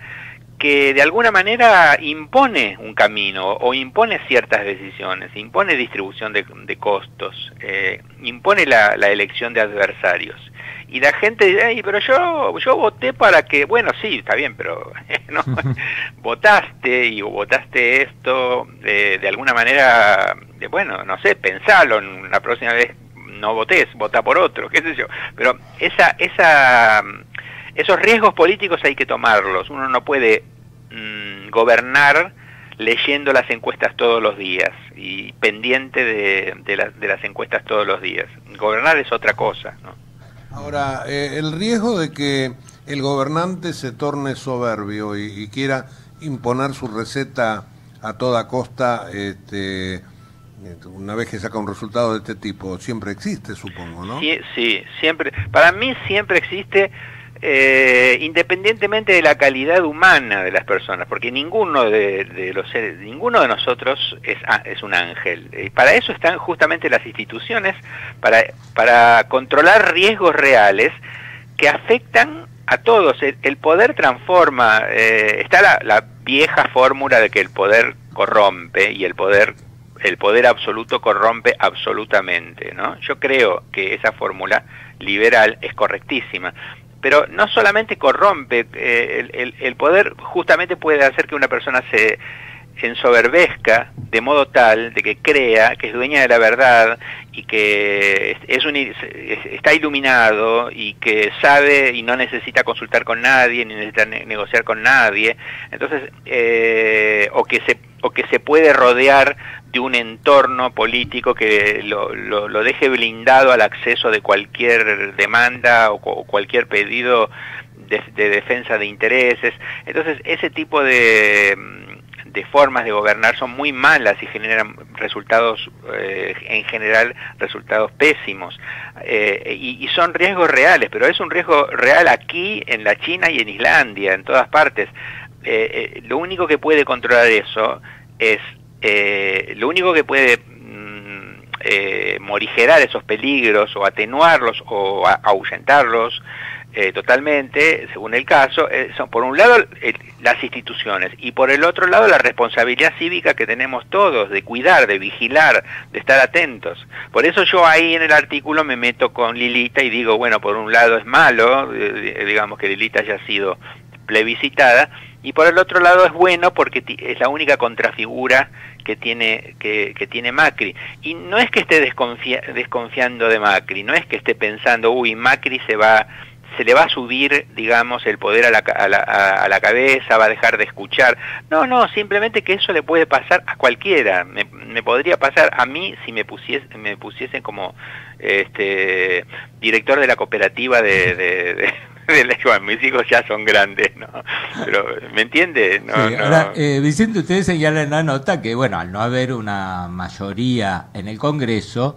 que de alguna manera impone un camino o impone ciertas decisiones, impone distribución de, costos, eh, impone la, elección de adversarios. Y la gente dice, Ay, pero yo, yo voté para que, bueno, sí, está bien, pero ¿no? votaste y votaste esto de, de alguna manera, de, bueno, no sé, pensalo, la próxima vez no votés, vota por otro, qué sé yo. Pero esa, esa, esos riesgos políticos hay que tomarlos. Uno no puede Mm, gobernar leyendo las encuestas todos los días y pendiente de, de, las encuestas todos los días. Gobernar es otra cosa. Ahora, eh, el riesgo de que el gobernante se torne soberbio y, quiera imponer su receta a toda costa, este, una vez que saca un resultado de este tipo, siempre existe, supongo, ¿no? Sí, sí, siempre. Para mí siempre existe eh, independientemente de la calidad humana de las personas, porque ninguno de, los seres, ninguno de nosotros es, es un ángel. Y para eso están justamente las instituciones, para, para controlar riesgos reales que afectan a todos. El, poder transforma, eh, está la, la vieja fórmula de que el poder corrompe y el poder el poder absoluto corrompe absolutamente, ¿no? Yo creo que esa fórmula liberal es correctísima pero no solamente corrompe, eh, el, poder justamente puede hacer que una persona se ensoberbezca de modo tal de que crea que es dueña de la verdad y que es un, está iluminado y que sabe y no necesita consultar con nadie ni necesita negociar con nadie. Entonces eh, o que se o que se puede rodear de un entorno político que lo, deje blindado al acceso de cualquier demanda o, cualquier pedido de, defensa de intereses. Entonces, ese tipo de, de, formas de gobernar son muy malas y generan resultados, eh, en general, resultados pésimos. Eh, y, son riesgos reales, pero es un riesgo real aquí, en la China y en Islandia, en todas partes. Eh, lo único que puede controlar eso es eh, lo único que puede mm, eh, morigerar esos peligros o atenuarlos o ahuyentarlos eh, totalmente, según el caso, son por un lado las instituciones y por el otro lado la responsabilidad cívica que tenemos todos de cuidar, de vigilar, de estar atentos. Por eso yo ahí en el artículo me meto con Lilita y digo, bueno, por un lado es malo, digamos que Lilita haya sido plebiscitada, y por el otro lado es bueno porque es la única contrafigura que tiene, que, tiene Macri. Y no es que esté desconfiando de Macri, no es que esté pensando, uy, Macri se va se le va a subir, digamos, el poder a la, a, la, cabeza, va a dejar de escuchar. No, no, simplemente que eso le puede pasar a cualquiera. Me, podría pasar a mí si me, pusiese, me pusiesen como este, director de la cooperativa de, mis hijos ya son grandes, ¿no? Pero, ¿me entiende? No, Ahora, eh, Vicente, usted señala en la nota que, bueno, al no haber una mayoría en el Congreso,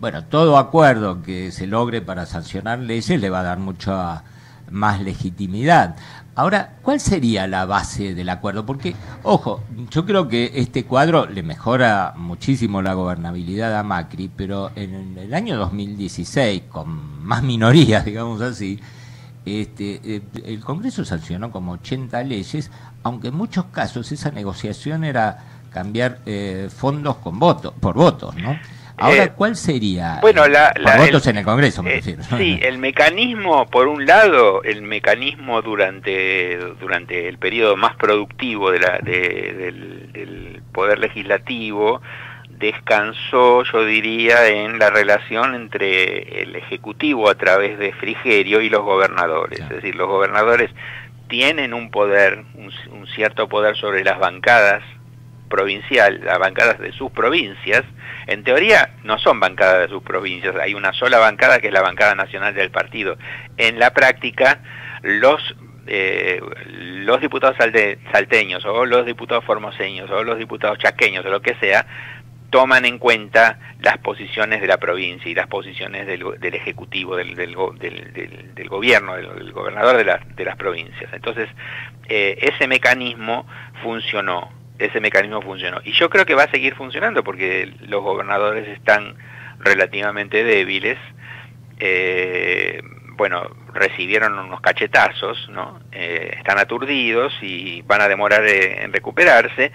bueno, todo acuerdo que se logre para sancionar leyes le va a dar mucha más legitimidad. Ahora, ¿cuál sería la base del acuerdo? Porque, ojo, yo creo que este cuadro le mejora muchísimo la gobernabilidad a Macri, pero en el año 2016, con más minorías, digamos así, este, eh, el Congreso sancionó como 80 leyes, aunque en muchos casos esa negociación era cambiar eh, fondos con votos, por votos, ¿no? Ahora, eh, ¿cuál sería? Bueno, la, votos en el Congreso, me refiero. Sí, el mecanismo, por un lado, el mecanismo durante, durante el periodo más productivo de la, del, del Poder Legislativo, descansó, yo diría, en la relación entre el Ejecutivo a través de Frigerio y los gobernadores. Es decir, los gobernadores tienen un poder, un, cierto poder sobre las bancadas provincial, las bancadas de sus provincias, en teoría no son bancadas de sus provincias, hay una sola bancada que es la bancada nacional del partido. En la práctica, los eh, los diputados salteños o los diputados formoseños o los diputados chaqueños o lo que sea toman en cuenta las posiciones de la provincia y las posiciones del, Ejecutivo, del, gobierno, del, gobernador de, las provincias. Entonces, eh, ese mecanismo funcionó, ese mecanismo funcionó. Y yo creo que va a seguir funcionando porque los gobernadores están relativamente débiles eh, bueno, recibieron unos cachetazos, ¿no? Eh, están aturdidos y van a demorar en recuperarse.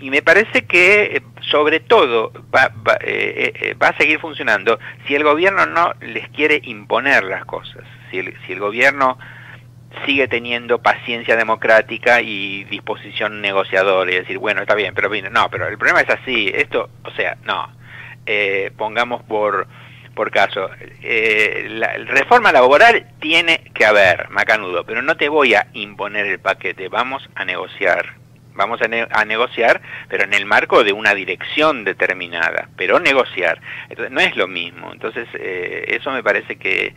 Y me parece que, sobre todo, va, va, va, a seguir funcionando si el gobierno no les quiere imponer las cosas. Si el, si el gobierno sigue teniendo paciencia democrática y disposición negociadora y decir, bueno, está bien, pero no, pero el problema es así, esto, o sea, no, eh, pongamos por, por caso, eh, la reforma laboral tiene que haber, macanudo, pero no te voy a imponer el paquete, vamos a negociar, vamos a, ne a negociar, pero en el marco de una dirección determinada, pero negociar, entonces no es lo mismo, entonces eh, eso me parece que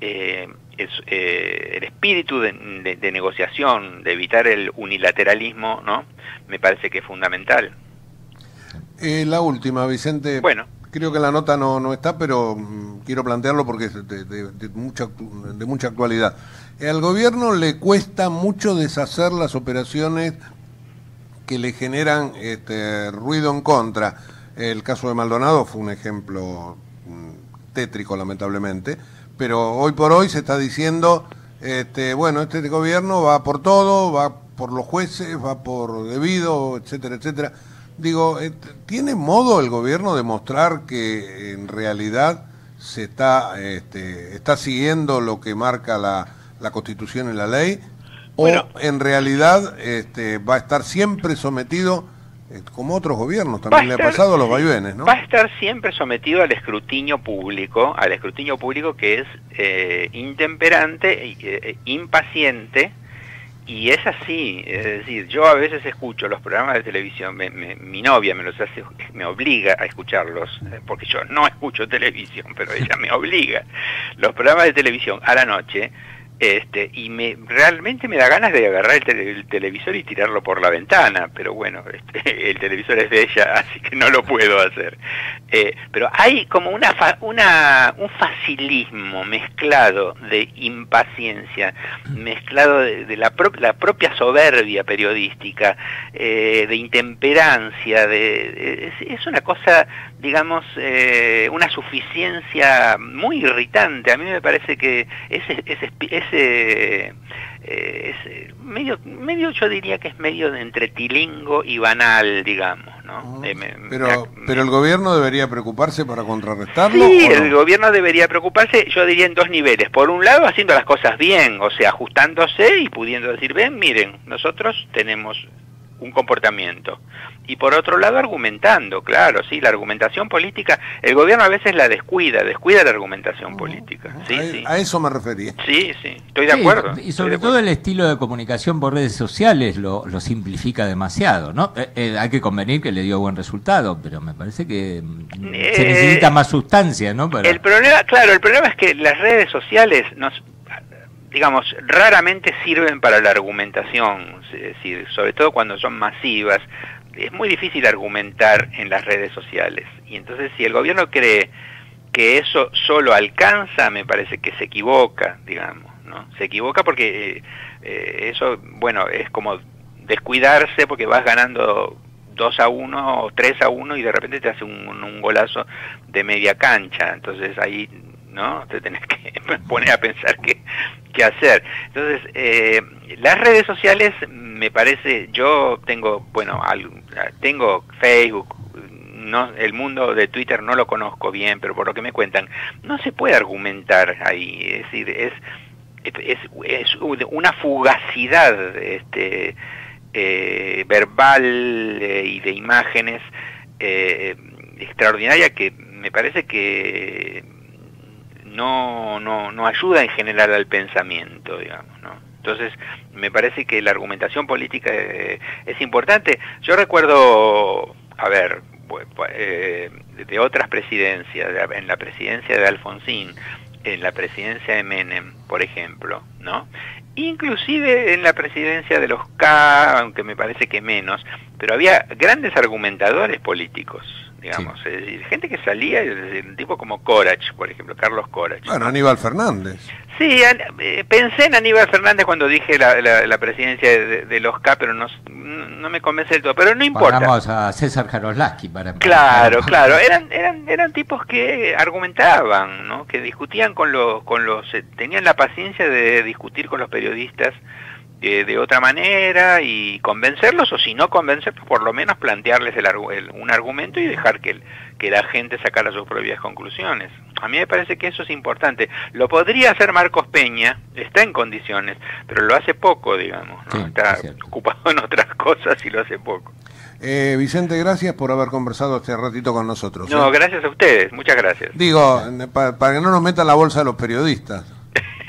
eh, es, eh, el espíritu de, de, de, negociación, de evitar el unilateralismo, ¿no? Me parece que es fundamental. Eh, la última, Vicente. Bueno. Creo que la nota no, no está, pero mm, quiero plantearlo porque es de, de, mucha, de mucha actualidad. Al gobierno le cuesta mucho deshacer las operaciones que le generan este, ruido en contra. El caso de Maldonado fue un ejemplo mm, tétrico, lamentablemente pero hoy por hoy se está diciendo, este, bueno, este gobierno va por todo, va por los jueces, va por debido, etcétera, etcétera. Digo, ¿tiene modo el gobierno de mostrar que en realidad se está, este, está siguiendo lo que marca la, la Constitución y la ley? ¿O en realidad este, va a estar siempre sometido eh, como otros gobiernos también le ha pasado a los vaivenes, ¿no? Va a estar siempre sometido al escrutinio público, al escrutinio público que es eh, intemperante, eh, impaciente, y es así, es decir, yo a veces escucho los programas de televisión, me, me, mi novia me los hace, me obliga a escucharlos, eh, porque yo no escucho televisión, pero ella me obliga. Los programas de televisión a la noche este, y me realmente me da ganas de agarrar el, tele, el, televisor y tirarlo por la ventana, pero bueno, este, el televisor es de ella, así que no lo puedo hacer. Eh, pero hay como una, fa, una un facilismo mezclado de impaciencia, mezclado de, la, pro, la, propia soberbia periodística, eh, de intemperancia, de, es, una cosa, digamos, eh, una suficiencia muy irritante. A mí me parece que ese, ese, ese ese eh, es medio medio yo diría que es medio de entre tilingo y banal digamos no eh, me, pero me, pero el gobierno debería preocuparse para contrarrestarlo sí el gobierno debería preocuparse yo diría en dos niveles. Por un lado haciendo las cosas bien o sea ajustándose y pudiendo decir ven miren nosotros tenemos un comportamiento. Y por otro lado, argumentando, claro, sí, la argumentación política, el gobierno a veces la descuida, descuida la argumentación uh, política. Sí, a, sí. a, eso me refería. Sí, sí, estoy de sí, acuerdo. Y sobre todo el estilo de comunicación por redes sociales lo, lo simplifica demasiado, ¿no? Eh, eh, hay que convenir que le dio buen resultado, pero me parece que eh, se necesita más sustancia, ¿no? Para... El problema, claro, el problema es que las redes sociales nos digamos, raramente sirven para la argumentación, es decir, sobre todo cuando son masivas, es muy difícil argumentar en las redes sociales. Y entonces si el gobierno cree que eso solo alcanza, me parece que se equivoca, digamos, ¿no? Se equivoca porque eh, eh, eso, bueno, es como descuidarse porque vas ganando 2 a 1 o 3 a 1 y de repente te hace un, un golazo de media cancha. Entonces ahí ¿no? Te tenés que poner a pensar qué, qué hacer. Entonces, eh, las redes sociales, me parece, yo tengo, bueno, tengo Facebook, no, el mundo de Twitter no lo conozco bien, pero por lo que me cuentan, no se puede argumentar ahí, es decir, es, es, una fugacidad este, eh, verbal eh, y de imágenes eh, extraordinaria que me parece que no, no, no ayuda en general al pensamiento, digamos, ¿no? Entonces, me parece que la argumentación política eh, es importante. Yo recuerdo, a ver, eh, de otras presidencias, de, en la presidencia de Alfonsín, en la presidencia de Menem, por ejemplo, ¿no? Inclusive en la presidencia de los K, aunque me parece que menos, pero había grandes argumentadores políticos, digamos. Es decir, gente que salía, es decir, un tipo como Corach, por ejemplo, Carlos Corach. Bueno, Aníbal Fernández. Sí, eh, pensé en Aníbal Fernández cuando dije la, la, presidencia de, los K, pero no, no me convence del todo. Pero no importa. Vamos a César Karolaski para Claro, claro. Eran, eran, eran tipos que argumentaban, ¿no? que discutían con los, con los. Eh, tenían la paciencia de discutir con los periodistas eh, de otra manera y convencerlos, o si no convencerlos, por lo menos plantearles el, un argumento y dejar que, que la gente sacara sus propias conclusiones. A mí me parece que eso es importante. Lo podría hacer Marcos Peña, está en condiciones, pero lo hace poco, digamos. está ocupado en otras cosas y lo hace poco. Eh, Vicente, gracias por haber conversado este ratito con nosotros. No, ¿eh? gracias a ustedes, muchas gracias. Digo, para que no nos metan la bolsa de los periodistas.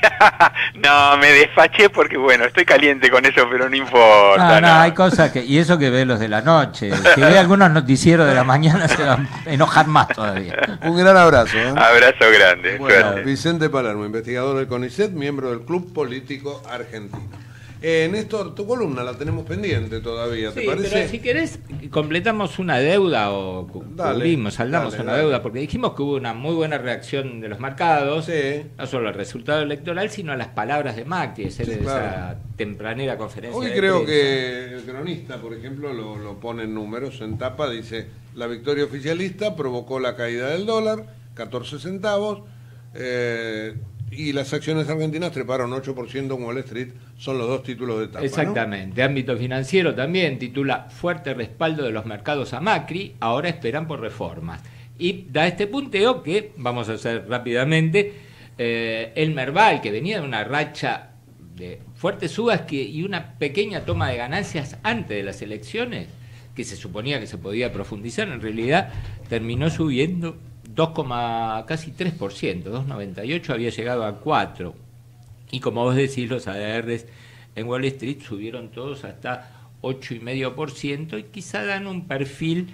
no, me despaché porque, bueno, estoy caliente con eso, pero no importa. No, no, hay cosas que. Y eso que ve los de la noche. Si ve algunos noticieros de la mañana, se van a enojar más todavía. Un gran abrazo. ¿eh? Abrazo grande. Vicente Palermo, investigador del CONICET, miembro del Club Político Argentino. Eh, Néstor, tu columna la tenemos pendiente todavía, ¿te parece? Pero si querés, completamos una deuda o cubrimos, saldamos una deuda, porque dijimos que hubo una muy buena reacción de los mercados, no solo al resultado electoral, sino a las palabras de Macri, esa tempranera conferencia. Hoy creo que el cronista, por ejemplo, lo, pone en números, en tapa, dice: la victoria oficialista provocó la caída del dólar, 14 centavos. Eh, y las acciones argentinas treparon 8% con Wall Street, son los dos títulos de tapa. Exactamente. Ámbito financiero también titula Fuerte respaldo de los mercados a Macri, ahora esperan por reformas. Y da este punteo que, vamos a hacer rápidamente, eh, el Merval, que venía de una racha de fuertes subas que, y una pequeña toma de ganancias antes de las elecciones, que se suponía que se podía profundizar, en realidad terminó subiendo 2, casi 3%, 2,98 había llegado a 4. Y como vos decís, los ADRs en Wall Street subieron todos hasta 8,5% y quizá dan un perfil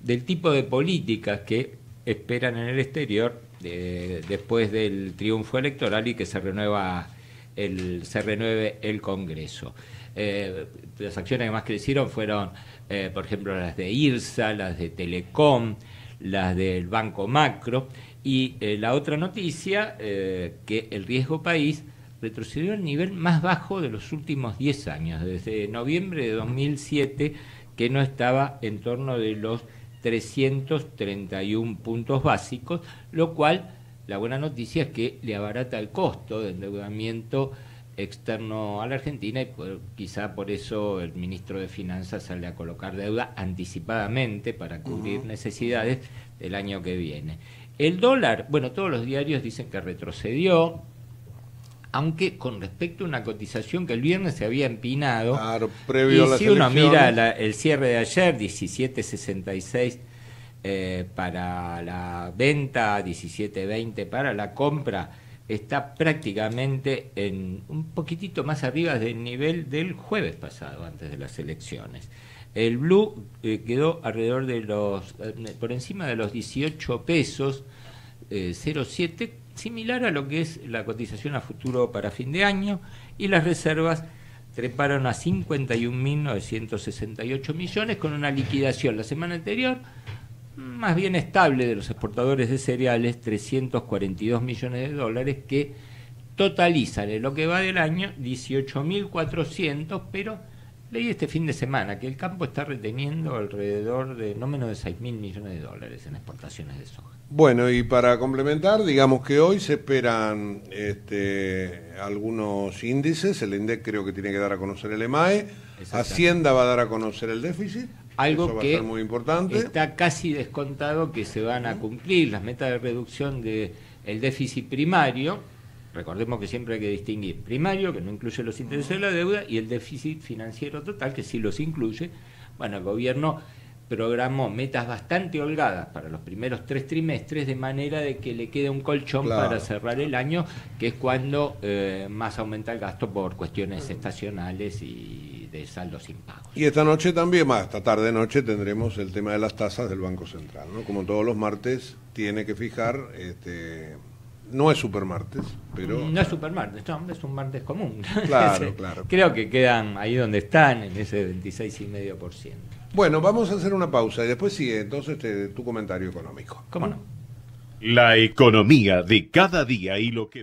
del tipo de políticas que esperan en el exterior después del triunfo electoral y que se renueva el, se renueve el Congreso. Eh, las acciones que más crecieron fueron, eh, por ejemplo, las de IRSA, las de Telecom, las del Banco Macro. Y eh, la otra noticia, eh, que el riesgo país retrocedió al nivel más bajo de los últimos 10 años, desde noviembre de 2007, que no estaba en torno de los 331 puntos básicos, lo cual la buena noticia es que le abarata el costo de endeudamiento externo a la Argentina y quizá por eso el ministro de Finanzas sale a colocar deuda anticipadamente para cubrir necesidades del año que viene. El dólar, bueno, todos los diarios dicen que retrocedió, aunque con respecto a una cotización que el viernes se había empinado. Claro, previo y si uno mira el cierre de ayer, 17.66 eh, para la venta, 17.20 para la compra, está prácticamente en un poquitito más arriba del nivel del jueves pasado, antes de las elecciones. El blue eh, quedó alrededor de los, eh, por encima de los 18 pesos, 0,7, eh, similar a lo que es la cotización a futuro para fin de año, y las reservas treparon a 51.968 millones con una liquidación la semana anterior más bien estable de los exportadores de cereales, 342 millones de dólares que totalizan en lo que va del año 18.400, pero leí este fin de semana que el campo está reteniendo alrededor de no menos de 6.000 millones de dólares en exportaciones de soja. Bueno, y para complementar, digamos que hoy se esperan este, algunos índices, el INDEC creo que tiene que dar a conocer el EMAE, Hacienda va a dar a conocer el déficit, algo que muy importante. está casi descontado que se van a cumplir las metas de reducción del el déficit primario. Recordemos que siempre hay que distinguir primario, que no incluye los intereses de la deuda, y el déficit financiero total, que sí los incluye. Bueno, el gobierno programó metas bastante holgadas para los primeros tres trimestres, de manera de que le quede un colchón para cerrar el año, que es cuando eh, más aumenta el gasto por cuestiones estacionales y de saldos impagos. Y esta noche también, más esta tarde noche, tendremos el tema de las tasas del Banco Central, ¿no? Como todos los martes, tiene que fijar, este, no es supermartes, pero... No es supermartes, no, es un martes común. Claro, claro. Creo que quedan ahí donde están, en ese 26,5%. Bueno, vamos a hacer una pausa y después sigue entonces este, tu comentario económico. ¿Cómo no? La economía de cada día y lo que...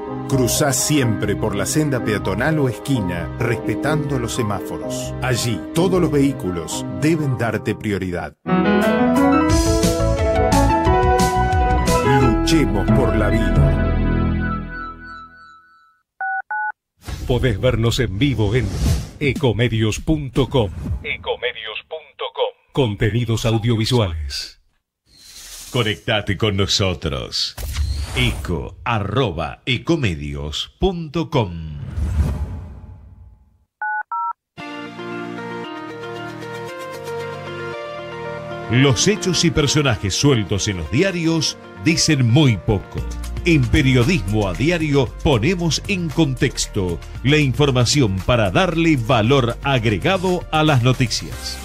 Cruzá siempre por la senda peatonal o esquina, respetando los semáforos. Allí, todos los vehículos deben darte prioridad. Luchemos por la vida. Podés vernos en vivo en ecomedios.com. Ecomedios.com. Contenidos audiovisuales. Conectate con nosotros. Eco. Los hechos y personajes sueltos en los diarios dicen muy poco. En Periodismo a Diario ponemos en contexto la información para darle valor agregado a las noticias.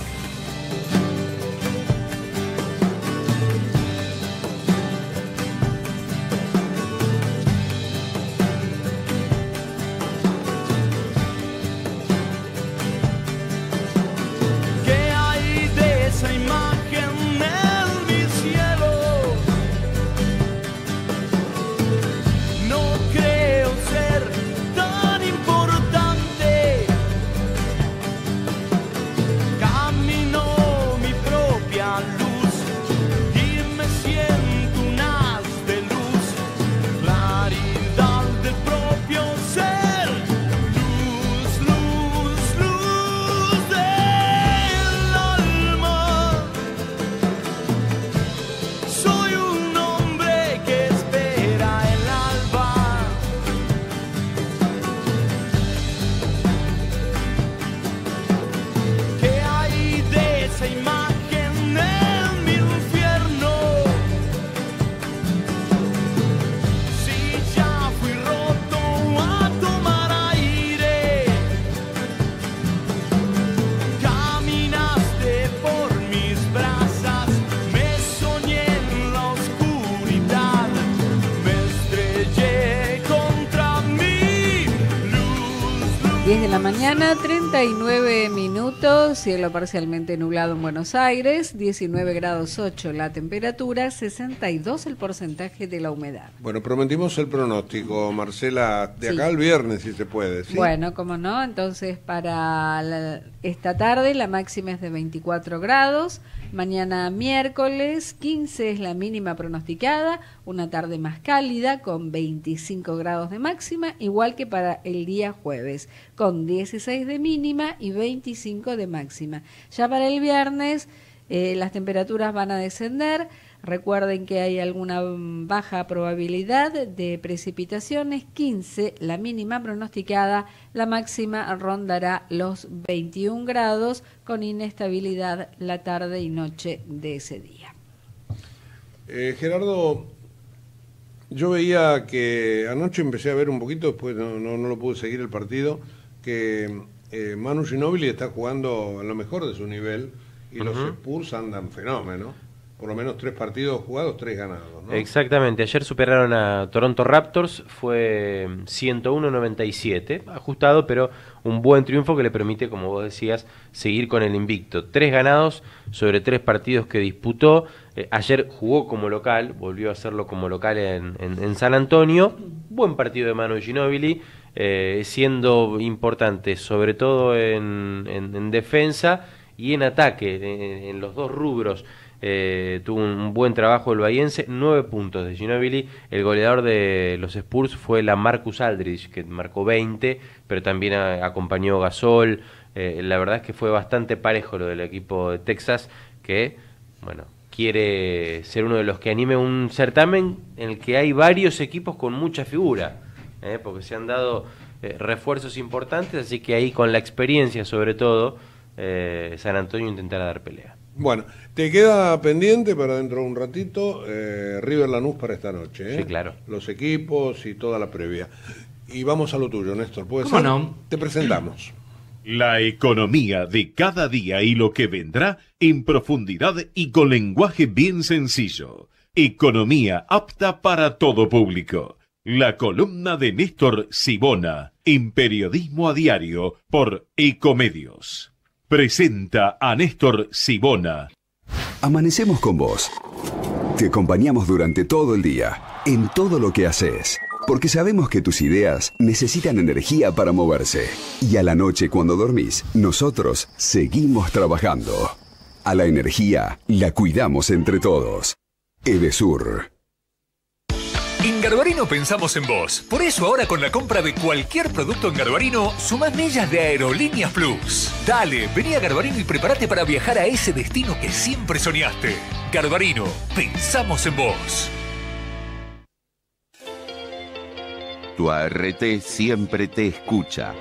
Cielo parcialmente nublado en Buenos Aires, 19 grados 8 la temperatura, 62 el porcentaje de la humedad. Bueno, prometimos el pronóstico, Marcela, de Sí. acá al viernes, si se puede. ¿sí? Bueno, como no, entonces para la- esta tarde la máxima es de 24 grados, mañana miércoles 15 es la mínima pronosticada, una tarde más cálida con 25 grados de máxima, igual que para el día jueves, con 16 de mínima y 25 de máxima. Ya para el viernes eh, las temperaturas van a descender. Recuerden que hay alguna baja probabilidad de precipitaciones, 15 la mínima pronosticada, la máxima rondará los 21 grados con inestabilidad la tarde y noche de ese día. Eh, Gerardo, yo veía que anoche empecé a ver un poquito, después no, no, no lo pude seguir el partido, que eh, Manu Ginóbili está jugando a lo mejor de su nivel y los. Spurs andan fenómeno. Por lo menos tres partidos jugados, tres ganados. ¿no? Exactamente, ayer superaron a Toronto Raptors, fue 101-97, ajustado, pero un buen triunfo que le permite, como vos decías, seguir con el invicto. Tres ganados sobre tres partidos que disputó. Eh, ayer jugó como local, volvió a hacerlo como local en, en- San Antonio. Buen partido de Manu Ginóbili, eh, siendo importante, sobre todo en, en- en defensa y en ataque, en los dos rubros. Eh, tuvo un buen trabajo el Bahiense, nueve puntos de Ginobili. El goleador de los Spurs fue la Marcus Aldridge, que marcó 20, pero también a- acompañó Gasol. Eh, la verdad es que fue bastante parejo lo del equipo de Texas, que, bueno, quiere ser uno de los que anime un certamen en el que hay varios equipos con mucha figura, eh, porque se han dado eh, refuerzos importantes, así que ahí con la experiencia sobre todo, San Antonio intentará dar pelea. Bueno, te queda pendiente para dentro de un ratito eh, River Lanús para esta noche. ¿eh? Sí, claro. Los equipos y toda la previa. Y vamos a lo tuyo, Néstor. ¿Puede ¿Cómo ser? no? Te presentamos. La economía de cada día y lo que vendrá en profundidad y con lenguaje bien sencillo. Economía apta para todo público. La columna de Néstor Sibona en Periodismo a Diario por Ecomedios. Presenta a Néstor Sibona. Amanecemos con vos. Te acompañamos durante todo el día, en todo lo que haces, porque sabemos que tus ideas necesitan energía para moverse. Y a la noche cuando dormís, nosotros seguimos trabajando. A la energía la cuidamos entre todos. Edesur. En Garbarino pensamos en vos. Por eso ahora con la compra de cualquier producto en Garbarino, sumás millas de Aerolíneas Plus. Dale, vení a Garbarino y prepárate para viajar a ese destino que siempre soñaste. Garbarino, pensamos en vos. Tu ART siempre te escucha.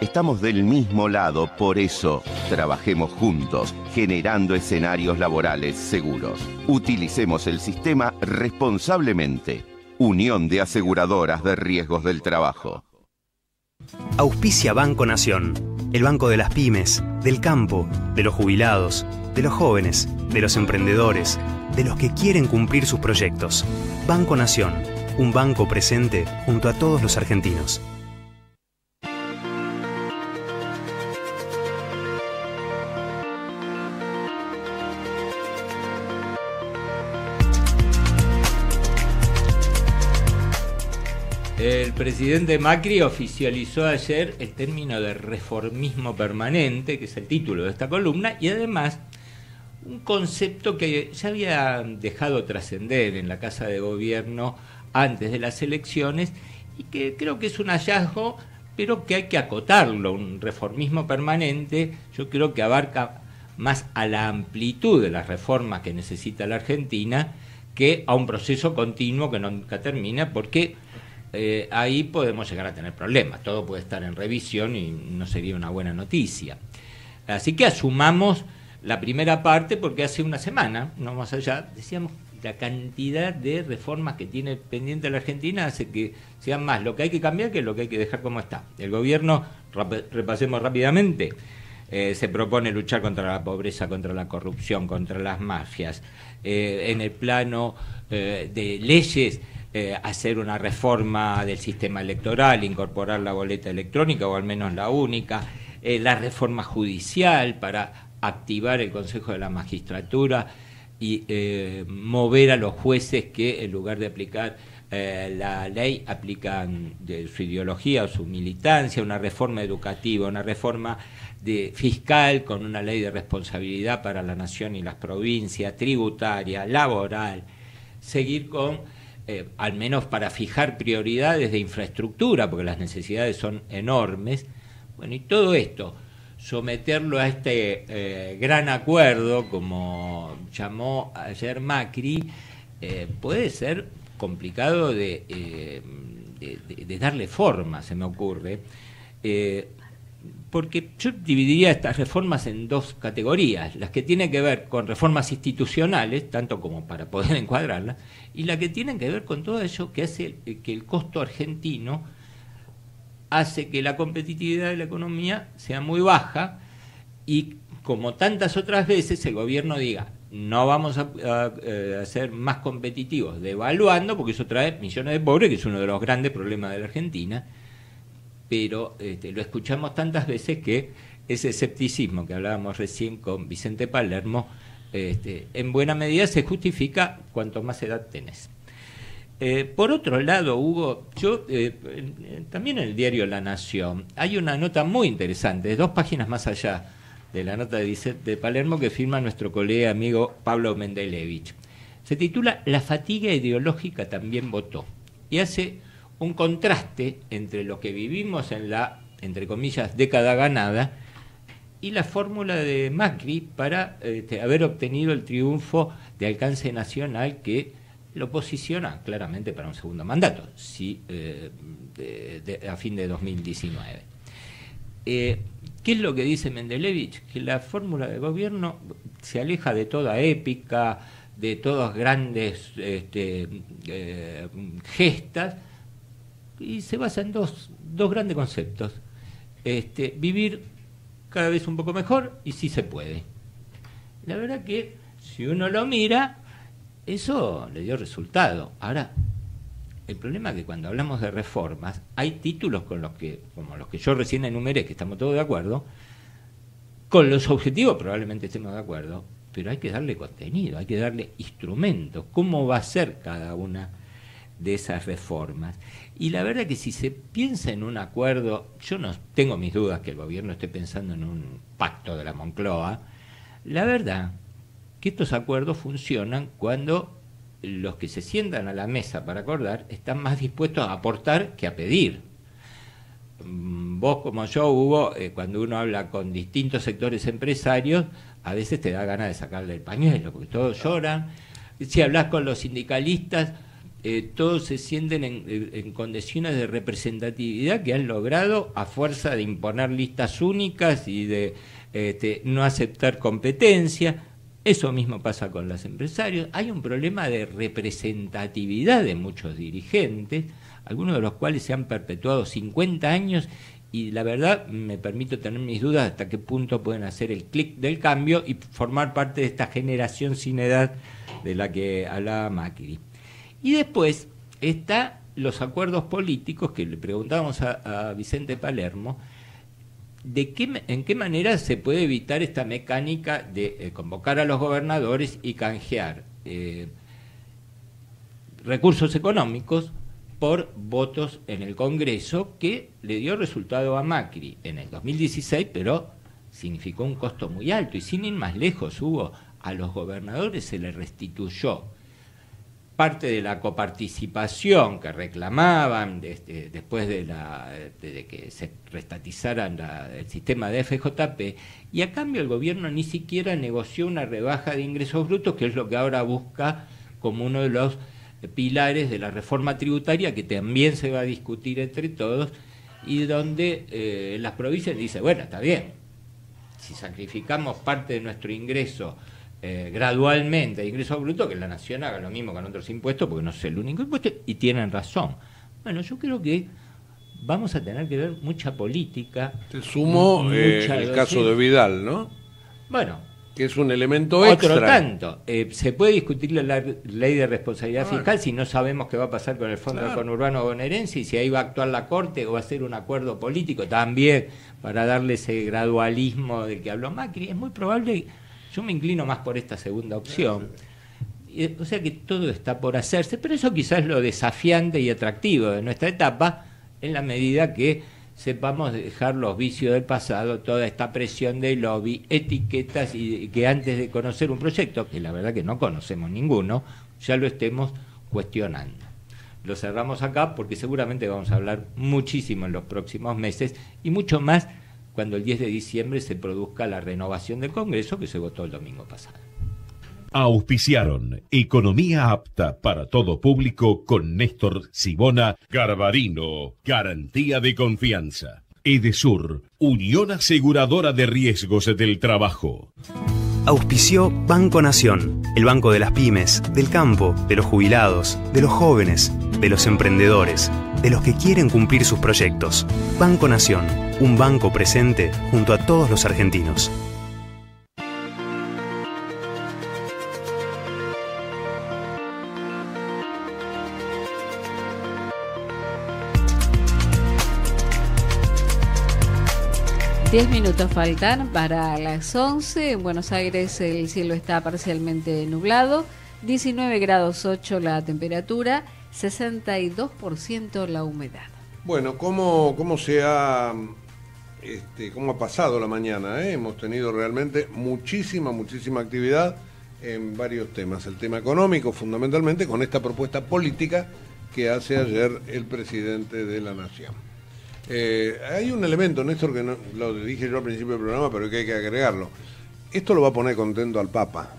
Estamos del mismo lado, por eso trabajemos juntos, generando escenarios laborales seguros. Utilicemos el sistema responsablemente. Unión de Aseguradoras de Riesgos del Trabajo. Auspicia Banco Nación, el banco de las pymes, del campo, de los jubilados, de los jóvenes, de los emprendedores, de los que quieren cumplir sus proyectos. Banco Nación, un banco presente junto a todos los argentinos. Presidente Macri oficializó ayer el término de reformismo permanente, que es el título de esta columna, y además un concepto que ya había dejado trascender en la Casa de Gobierno antes de las elecciones y que creo que es un hallazgo, pero que hay que acotarlo. Un reformismo permanente yo creo que abarca más a la amplitud de las reformas que necesita la Argentina que a un proceso continuo que nunca termina, porque eh, ahí podemos llegar a tener problemas. Todo puede estar en revisión y no sería una buena noticia. Así que asumamos la primera parte porque hace una semana, no más allá, decíamos la cantidad de reformas que tiene pendiente la Argentina hace que sean más lo que hay que cambiar que lo que hay que dejar como está. El gobierno, repasemos rápidamente, eh, se propone luchar contra la pobreza, contra la corrupción, contra las mafias. Eh, en el plano de leyes, eh, hacer una reforma del sistema electoral, incorporar la boleta electrónica o al menos la única, eh, la reforma judicial para activar el Consejo de la Magistratura y eh, mover a los jueces que en lugar de aplicar eh, la ley aplican su ideología o su militancia, una reforma educativa, una reforma de fiscal con una ley de responsabilidad para la nación y las provincias, tributaria, laboral, seguir con, eh, al menos para fijar prioridades de infraestructura, porque las necesidades son enormes. Bueno, y todo esto, someterlo a este eh, gran acuerdo, como llamó ayer Macri, eh, puede ser complicado de, de darle forma, se me ocurre. Porque yo dividiría estas reformas en dos categorías, las que tienen que ver con reformas institucionales, tanto como para poder encuadrarlas, y las que tienen que ver con todo eso que hace eh, que el costo argentino hace que la competitividad de la economía sea muy baja y como tantas otras veces el gobierno diga no vamos a, a, eh, a ser más competitivos devaluando porque eso trae millones de pobres que es uno de los grandes problemas de la Argentina pero este, lo escuchamos tantas veces que ese escepticismo que hablábamos recién con Vicente Palermo, este, en buena medida se justifica cuanto más edad tenés. Eh, por otro lado, Hugo, yo eh, también en el diario La Nación hay una nota muy interesante, dos páginas más allá de la nota de Palermo que firma nuestro colega amigo Pablo Mendelevich. Se titula La fatiga ideológica también votó y hace un contraste entre lo que vivimos en la, entre comillas, década ganada y la fórmula de Macri para este, haber obtenido el triunfo de alcance nacional que lo posiciona claramente para un segundo mandato, sí, eh, a fin de 2019. Eh, ¿Qué es lo que dice Mendelevich? Que la fórmula de gobierno se aleja de toda épica, de todas grandes este, eh, gestas, y se basa en dos, dos grandes conceptos. Este, vivir cada vez un poco mejor y sí se puede. La verdad que si uno lo mira, eso le dio resultado. Ahora, el problema es que cuando hablamos de reformas, hay títulos con los que, como los que yo recién enumeré, que estamos todos de acuerdo, con los objetivos probablemente estemos de acuerdo, pero hay que darle contenido, hay que darle instrumentos. ¿Cómo va a ser cada una de esas reformas? Y la verdad que si se piensa en un acuerdo, yo no tengo mis dudas que el gobierno esté pensando en un pacto de la Moncloa, la verdad que estos acuerdos funcionan cuando los que se sientan a la mesa para acordar están más dispuestos a aportar que a pedir. Mm, Vos como yo, Hugo, eh, cuando uno habla con distintos sectores empresarios, a veces te da ganas de sacarle el pañuelo, porque todos lloran. Si hablas con los sindicalistas, eh, todos se sienten en, condiciones de representatividad que han logrado a fuerza de imponer listas únicas y de este, no aceptar competencia. Eso mismo pasa con los empresarios. Hay un problema de representatividad de muchos dirigentes, algunos de los cuales se han perpetuado 50 años y la verdad me permito tener mis dudas hasta qué punto pueden hacer el clic del cambio y formar parte de esta generación sin edad de la que hablaba Macri. Y después está los acuerdos políticos que le preguntábamos a, Vicente Palermo, de qué, en qué manera se puede evitar esta mecánica de eh, convocar a los gobernadores y canjear eh, recursos económicos por votos en el Congreso que le dio resultado a Macri en el 2016, pero significó un costo muy alto. Y sin ir más lejos hubo a los gobernadores se les restituyó parte de la coparticipación que reclamaban desde- después de, que se restatizaran el sistema de FJP y a cambio el gobierno ni siquiera negoció una rebaja de ingresos brutos que es lo que ahora busca como uno de los pilares de la reforma tributaria que también se va a discutir entre todos y donde eh, las provincias dicen, bueno, está bien, si sacrificamos parte de nuestro ingreso eh, gradualmente, de ingreso bruto, que la nación haga lo mismo con otros impuestos, porque no es el único impuesto, y tienen razón. Bueno, yo creo que vamos a tener que ver mucha política. Te sumo eh, mucha el caso de Vidal, ¿no? Bueno, Que es un elemento otro extra. tanto. Eh, se puede discutir la, la ley de responsabilidad Claro. fiscal si no sabemos qué va a pasar con el Fondo Claro. Conurbano Bonaerense y si ahí va a actuar la Corte o va a hacer un acuerdo político también para darle ese gradualismo del que habló Macri. Es muy probable, yo me inclino más por esta segunda opción. O sea que todo está por hacerse, pero eso quizás es lo desafiante y atractivo de nuestra etapa en la medida que sepamos dejar los vicios del pasado, toda esta presión de lobby, etiquetas y que antes de conocer un proyecto, que la verdad que no conocemos ninguno, ya lo estemos cuestionando. Lo cerramos acá porque seguramente vamos a hablar muchísimo en los próximos meses y mucho más cuando el 10 de diciembre se produzca la renovación del Congreso que se votó el domingo pasado. Auspiciaron Economía apta para todo público con Néstor Sibona Garbarino, garantía de confianza. Edesur, Unión Aseguradora de Riesgos del Trabajo. Auspició Banco Nación, el banco de las pymes, del campo, de los jubilados, de los jóvenes, de los emprendedores, de los que quieren cumplir sus proyectos. Banco Nación, un banco presente junto a todos los argentinos. Diez minutos faltan para las 11. En Buenos Aires el cielo está parcialmente nublado. 19 grados 8 la temperatura, 62% la humedad. Bueno, ¿cómo, cómo se ha este, cómo ha pasado la mañana. ¿eh? Hemos tenido realmente muchísima, muchísima actividad en varios temas. El tema económico, fundamentalmente, con esta propuesta política que hace ayer el presidente de la Nación. Eh, hay un elemento, Néstor, que no, lo dije yo al principio del programa, pero que hay que agregarlo. Esto lo va a poner contento al Papa.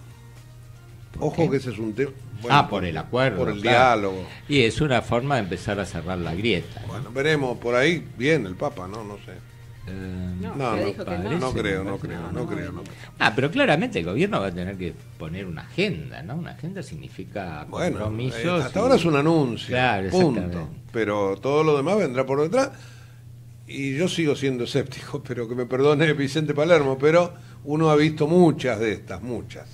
Ojo que ese es un tema. bueno, ah, por el acuerdo. Por el claro. diálogo. Y es una forma de empezar a cerrar la grieta. Bueno, veremos por ahí bien el Papa, ¿no? No sé. no, no, no, no. no creo, no creo, no creo, no creo. Ah, pero claramente el gobierno va a tener que poner una agenda, ¿no? Una agenda significa Bueno, compromisos. eh, hasta y- ahora es un anuncio. Claro, punto. Pero todo lo demás vendrá por detrás. Y yo sigo siendo escéptico, pero que me perdone Vicente Palermo, pero uno ha visto muchas de estas, muchas.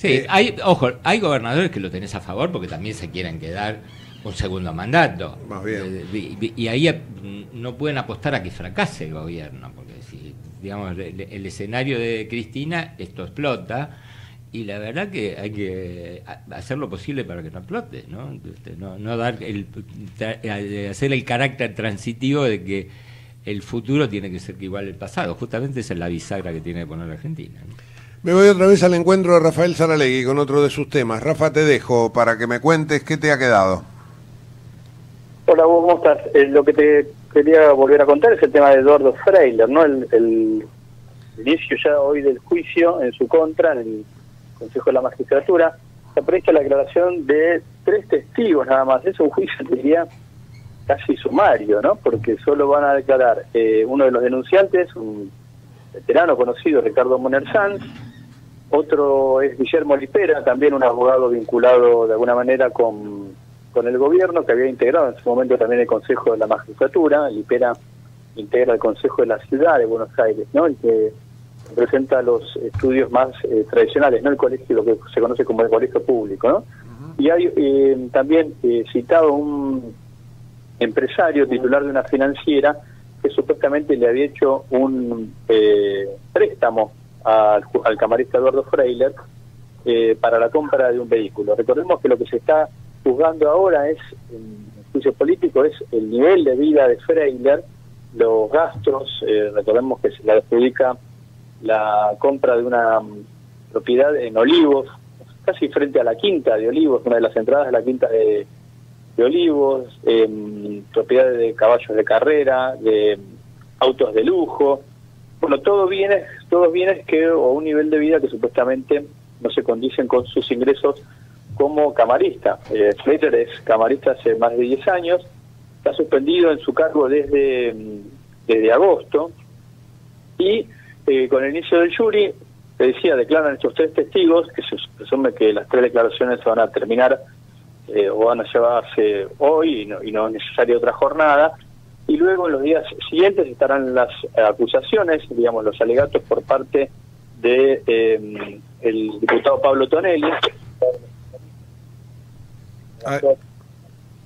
Sí, Eh, hay, ojo, hay gobernadores que lo tenés a favor porque también se quieren quedar un segundo mandato. Más bien. Eh, Y, y ahí mm, no pueden apostar a que fracase el gobierno, porque si, digamos, el, el escenario de Cristina, esto explota. Y la verdad que hay que ha- hacer lo posible para que no explote, ¿no? Este, no, no dar el, eh, hacer el carácter transitivo de que el futuro tiene que ser igual al pasado. Justamente esa es la bisagra que tiene que poner la Argentina. ¿no? Me voy otra vez al encuentro de Rafael Saralegui con otro de sus temas. Rafa, te dejo para que me cuentes qué te ha quedado. Hola, vos, ¿cómo estás? Eh, lo que te quería volver a contar es el tema de Eduardo Freiler, ¿no? El, inicio ya hoy del juicio en su contra en el Consejo de la Magistratura. Se aprecia la declaración de tres testigos nada más. Es un juicio, diría, casi sumario, ¿no? Porque solo van a declarar eh, uno de los denunciantes, un veterano conocido, Ricardo Moner Sanz, otro es Guillermo Lipera, también un abogado vinculado de alguna manera con, con el gobierno, que había integrado en su momento también el Consejo de la Magistratura. Lipera integra el Consejo de la Ciudad de Buenos Aires, ¿no? El que representa los estudios más eh, tradicionales, no el colegio, lo que se conoce como el colegio público, ¿no? Y hay eh, también eh, citado un empresario titular de una financiera que supuestamente le había hecho un eh, préstamo al, al camarista Eduardo Freiler eh, para la compra de un vehículo. Recordemos que lo que se está juzgando ahora es, en juicio político, es el nivel de vida de Freiler, los gastos, eh, recordemos que se le adjudica la compra de una mm, propiedad en Olivos, casi frente a la quinta de Olivos, una de las entradas de la quinta de, Olivos, em, propiedades de caballos de carrera, de em, autos de lujo, bueno, todo bienes, todos bienes que, o un nivel de vida que supuestamente no se condicen con sus ingresos como camarista. Eh, es camarista hace más de 10 años, está suspendido en su cargo desde, mm, desde agosto y eh, con el inicio del jury, te decía, declaran estos tres testigos, que se presume que las tres declaraciones se van a terminar eh, o van a llevarse hoy y no, y no es necesaria otra jornada. Y luego en los días siguientes estarán las acusaciones, digamos, los alegatos por parte de eh, el diputado Pablo Tonelli, la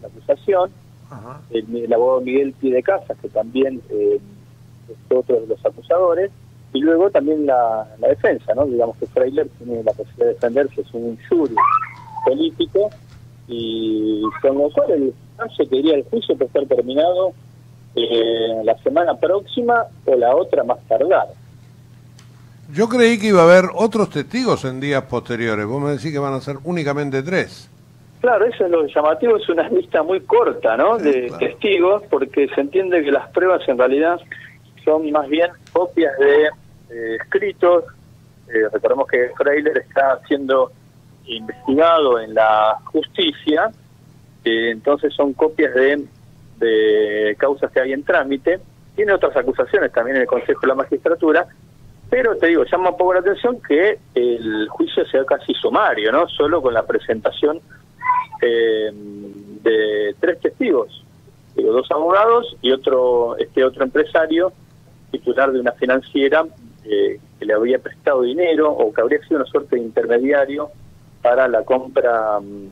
acusación, el, el abogado Miguel Piedecasas, que también eh, es otro de los acusadores, y luego también la, la defensa, ¿no? Digamos que Freiler tiene la posibilidad de defenderse, es un jury político, y con lo cual el caso, te diría, el juicio puede estar terminado eh, la semana próxima o la otra más tardar. Yo creí que iba a haber otros testigos en días posteriores. Vos me decís que van a ser únicamente tres. Claro, eso es lo llamativo, es una lista muy corta, ¿no? De testigos, porque se entiende que las pruebas en realidad son más bien copias de eh, escritos. Eh, recordemos que Freiler está siendo investigado en la justicia, eh, entonces son copias de, de causas que hay en trámite. Tiene otras acusaciones también en el Consejo de la Magistratura, pero te digo, llama un poco la atención que el juicio sea casi sumario, ¿no? Solo con la presentación eh, de tres testigos, digo, dos abogados y otro este otro empresario titular de una financiera eh, que le había prestado dinero o que habría sido una suerte de intermediario para la compra mm,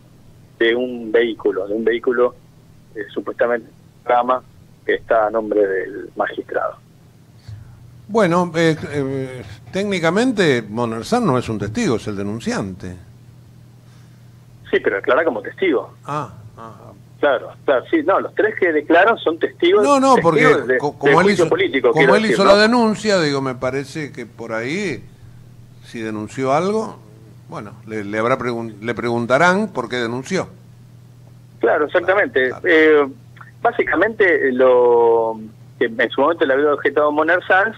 de un vehículo, de un vehículo eh, supuestamente rama que está a nombre del magistrado. Bueno, eh, eh, técnicamente Monerzán no es un testigo, es el denunciante. Sí, pero declara como testigo. Ah, Claro, claro, sí, no, los tres que declaran son testigos. No, no, porque de- co- de como él hizo, político, como él decir, hizo ¿no? la denuncia, digo, me parece que por ahí, si denunció algo, bueno, le, le habrá pregun- le preguntarán por qué denunció. Claro, exactamente. Eh, básicamente, eh, lo que en su momento le había objetado Moner Sanz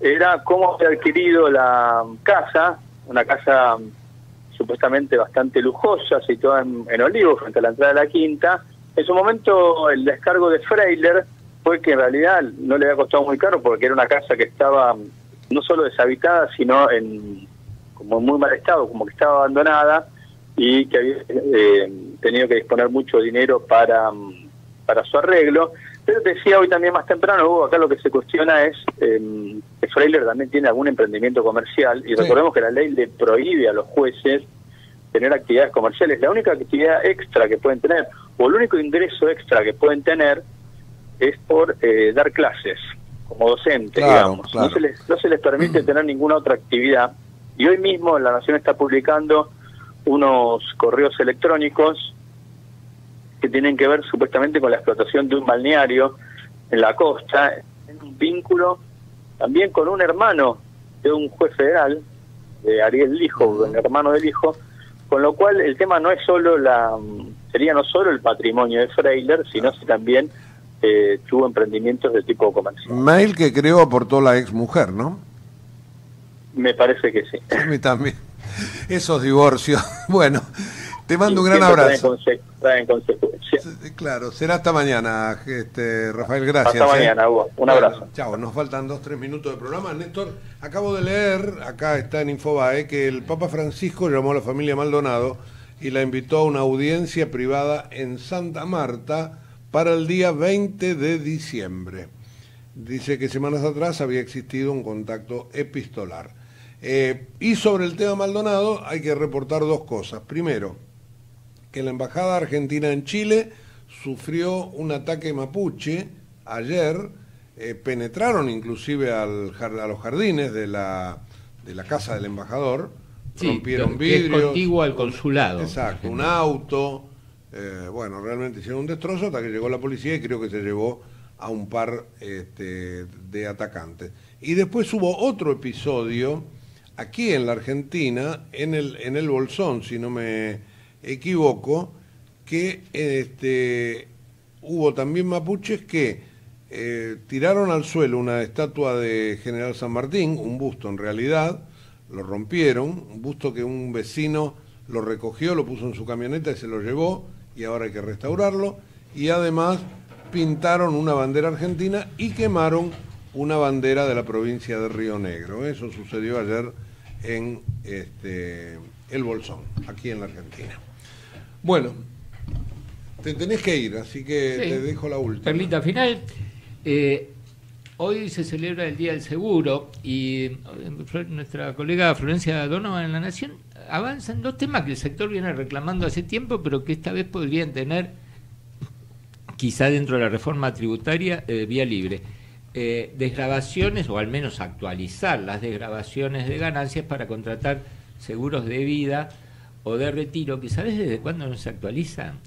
era cómo había adquirido la casa, una casa mm, supuestamente bastante lujosa, situada en, en Olivo, frente a la entrada de la quinta. En su momento, el descargo de Freiler fue que en realidad no le había costado muy caro porque era una casa que estaba mm, no solo deshabitada, sino en como en muy mal estado, como que estaba abandonada y que había eh, tenido que disponer mucho dinero para, mm, para su arreglo. Pero decía hoy también más temprano, Hugo, acá lo que se cuestiona es eh, que Freiler también tiene algún emprendimiento comercial y recordemos que la ley le prohíbe a los jueces tener actividades comerciales. La única actividad extra que pueden tener, o el único ingreso extra que pueden tener, es por eh, dar clases como docente, Claro, digamos. claro. No, se les, no se les permite tener ninguna otra actividad. Y hoy mismo La Nación está publicando unos correos electrónicos que tienen que ver supuestamente con la explotación de un balneario en la costa, en un vínculo también con un hermano de un juez federal, de Ariel Lijo, el hermano del hijo, con lo cual el tema no es solo la, sería no solo el patrimonio de Freiler, sino si también eh, tuvo emprendimientos de tipo comercial. Mail que creo aportó la ex mujer, ¿no? Me parece que sí. A mí también. Esos divorcios. Bueno, te mando un gran abrazo. conse- traen consecuencias. Claro, será hasta mañana, este, Rafael, gracias. Hasta ¿eh? mañana, Hugo. Un Bueno, abrazo. Chao, nos faltan dos, tres minutos de programa. Néstor, acabo de leer, acá está en Infobae, que el Papa Francisco llamó a la familia Maldonado y la invitó a una audiencia privada en Santa Marta para el día 20 de diciembre. Dice que semanas atrás había existido un contacto epistolar. Eh, y sobre el tema Maldonado hay que reportar dos cosas. Primero, que la Embajada Argentina en Chile sufrió un ataque mapuche ayer, eh, penetraron inclusive al a los jardines de la, de la casa del embajador, Sí, rompieron que es vidrios. contiguo al consulado. Exacto, un auto, eh, bueno, realmente hicieron un destrozo hasta que llegó la policía y creo que se llevó a un par este, de atacantes. Y después hubo otro episodio aquí en la Argentina, en el, en el Bolsón, si no me equivoco, que este, hubo también mapuches que eh, tiraron al suelo una estatua de General San Martín, un busto en realidad, lo rompieron, un busto que un vecino lo recogió, lo puso en su camioneta y se lo llevó, y ahora hay que restaurarlo, y además pintaron una bandera argentina y quemaron una bandera de la provincia de Río Negro. Eso sucedió ayer en este, El Bolsón, aquí en la Argentina. Bueno, te tenés que ir, así que Sí. te dejo la última. Perlita final. eh, hoy se celebra el Día del Seguro y eh, nuestra colega Florencia Donovan en La Nación avanza en dos temas que el sector viene reclamando hace tiempo, pero que esta vez podrían tener, quizá dentro de la reforma tributaria, eh, vía libre. Eh, desgrabaciones, o al menos actualizar las desgrabaciones de ganancias para contratar seguros de vida o de retiro, que ¿sabes desde cuándo no se actualizan?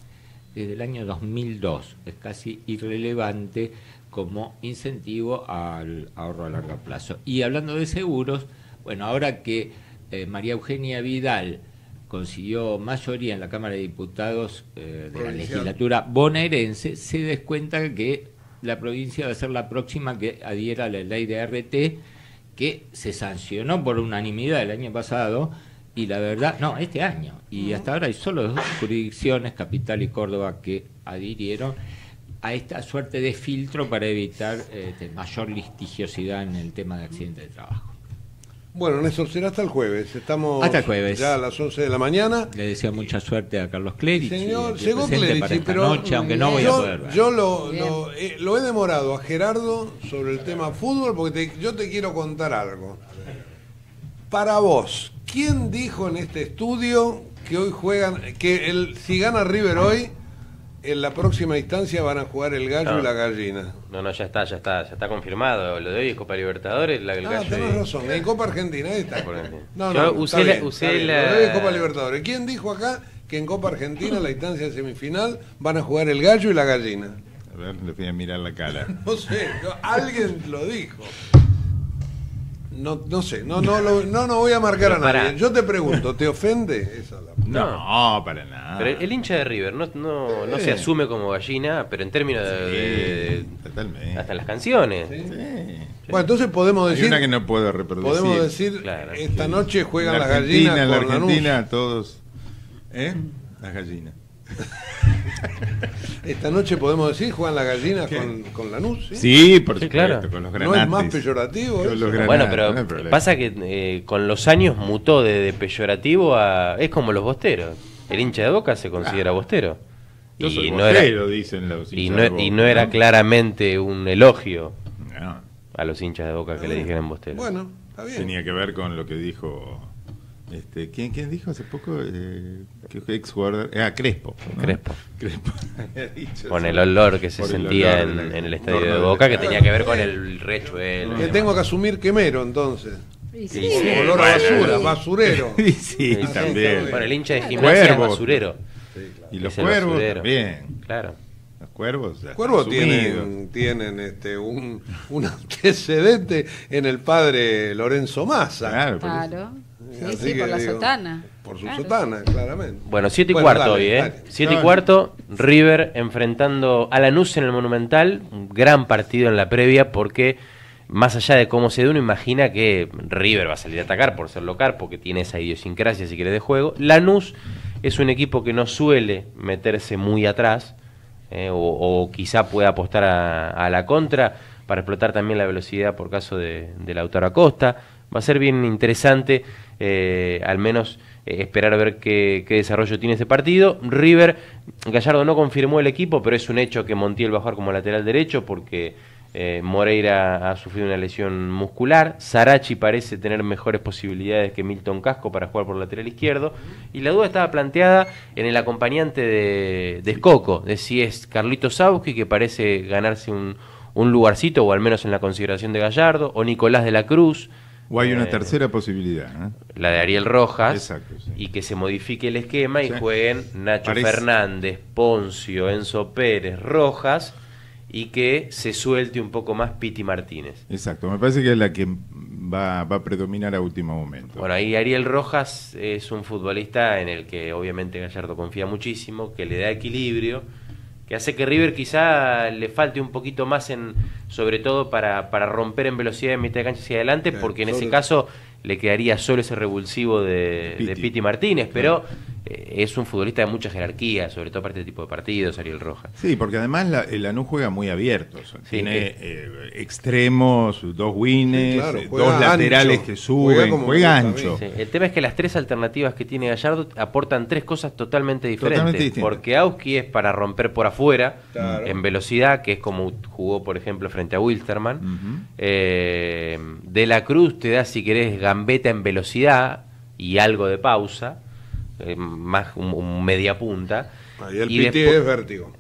Desde el año 2002. Es casi irrelevante como incentivo al ahorro a largo plazo. Y hablando de seguros, bueno, ahora que eh, María Eugenia Vidal consiguió mayoría en la Cámara de Diputados eh, de la legislatura bonaerense, se descuenta que la provincia va a ser la próxima que adhiera a la ley de RT, que se sancionó por unanimidad el año pasado, y la verdad, no, este año, y hasta ahora hay solo dos jurisdicciones, Capital y Córdoba, que adhirieron a esta suerte de filtro para evitar este, mayor litigiosidad en el tema de accidentes de trabajo. Bueno, Néstor, será hasta el jueves. Estamos Hasta el jueves. ya a las 11 de la mañana. Le deseo mucha suerte a Carlos Clerici. Señor, llegó Clerici, pero noche, aunque no voy yo, a poder ver. yo lo, lo, eh, lo he demorado a Gerardo sobre el tema fútbol porque te- yo te quiero contar algo. Para vos, ¿quién dijo en este estudio que hoy juegan, que el, si gana River hoy, en la próxima instancia van a jugar el gallo No. y la gallina? No, no, ya está, ya está, ya está confirmado. Lo de hoy es Copa Libertadores, la del Ah, gallo tenés y- razón, en Copa Argentina, ahí está. No, Yo no, usé está la- bien, usé está bien. la- Lo de Copa Libertadores. ¿Quién dijo acá que en Copa Argentina, la instancia semifinal, van a jugar el gallo y la gallina. A ver, le voy a mirar la cara. No sé, no, alguien lo dijo. No, no sé, no, no, lo- no, no voy a marcar a Pero nadie. Yo te pregunto, ¿te ofende? Esa es la- No, para nada. Pero el hincha de River no, no, no Sí. se asume como gallina, pero en términos de. de- totalmente. hasta en las canciones. Bueno, entonces podemos Hay decir. una que no puedo reproducir. Podemos decir, esta noche juegan las la Argentina, gallinas en la con Lanús. Argentina, todos. ¿Eh? Las gallinas. Esta noche podemos decir, juegan las gallinas con, con Lanús. ¿sí? Sí, por Sí, claro. con los No es más peyorativo. Con eso? los granates, Bueno, pero pasa que eh, con los años mutó de, de peyorativo a. Es como los bosteros. El hincha de boca se considera bostero. Yo soy no bostero, era, dicen los y no, y era claramente un elogio No. a los hinchas de boca que le dijeran bostero. Bueno, está bien. Tenía que ver con lo que dijo. Este, ¿quién, ¿Quién dijo hace poco? Eh, que fue ex jugador. Ah, Crespo. ¿no? Crespo. Crespo. dicho Con el olor que se el sentía en, el estadio de Boca, que tenía que ver con el rechuelo. Que tengo que asumir quemero entonces. Y sí. Olor a basura, sí. basurero. Sí, sí, también. Bueno, el hincha de gimnasia es basurero. Y los Es cuervos también. Claro. Los cuervos. ya Los cuervos tienen, tienen este, un, un antecedente en el padre Lorenzo Massa. Claro, por eso. Claro. Sí, Así sí, que por la digo, sotana. Por su Claro. sotana, claramente. Bueno, 7 y Bueno, cuarto dale, hoy, ¿eh? dale. 7 y cuarto, River enfrentando a Lanús en el Monumental. Un gran partido en la previa porque, más allá de cómo se dé, uno imagina que River va a salir a atacar por ser local, porque tiene esa idiosincrasia, si quiere, de juego. Lanús es un equipo que no suele meterse muy atrás, eh, o, o quizá pueda apostar a, a la contra para explotar también la velocidad por caso de, de Lautaro Acosta. Va a ser bien interesante, eh, al menos eh, esperar a ver qué, desarrollo tiene ese partido. River, Gallardo no confirmó el equipo, pero es un hecho que Montiel va a jugar como lateral derecho porque eh, Moreira ha sufrido una lesión muscular. Sarachi parece tener mejores posibilidades que Milton Casco para jugar por lateral izquierdo. Y la duda estaba planteada en el acompañante de, de Escoco, de si es Carlito Sauski, que parece ganarse un, un lugarcito, o al menos en la consideración de Gallardo, o Nicolás de la Cruz. O hay una Eh, tercera posibilidad. ¿eh? la de Ariel Rojas, Exacto, sí. y que se modifique el esquema y Sí. jueguen Nacho Parece- Fernández, Poncio, Enzo Pérez, Rojas, y que se suelte un poco más Piti Martínez. Exacto, me parece que es la que va, va a predominar a último momento. Bueno, ahí Ariel Rojas es un futbolista en el que obviamente Gallardo confía muchísimo, que le da equilibrio, que hace que River quizá le falte un poquito más en, sobre todo para, para romper en velocidad en mitad de cancha hacia adelante, porque en ese caso le quedaría solo ese revulsivo de, Piti. de Piti Martínez, pero es un futbolista de mucha jerarquía, sobre todo para este tipo de partidos, Ariel Rojas. Sí, porque además la, el Lanús juega muy abierto. Sí, tiene eh. eh, extremos, dos Sí, claro, eh, dos ancho, laterales que suben, juega como ancho. Sí, el tema es que las tres alternativas que tiene Gallardo aportan tres cosas totalmente diferentes. Totalmente porque Auski es para romper por afuera, Claro. en velocidad, que es como jugó, por ejemplo, frente a. Eh, de la Cruz te da, si querés, gambeta en velocidad y algo de pausa, eh, más un, un media punta. Ahí el Y Piti después- es vértigo.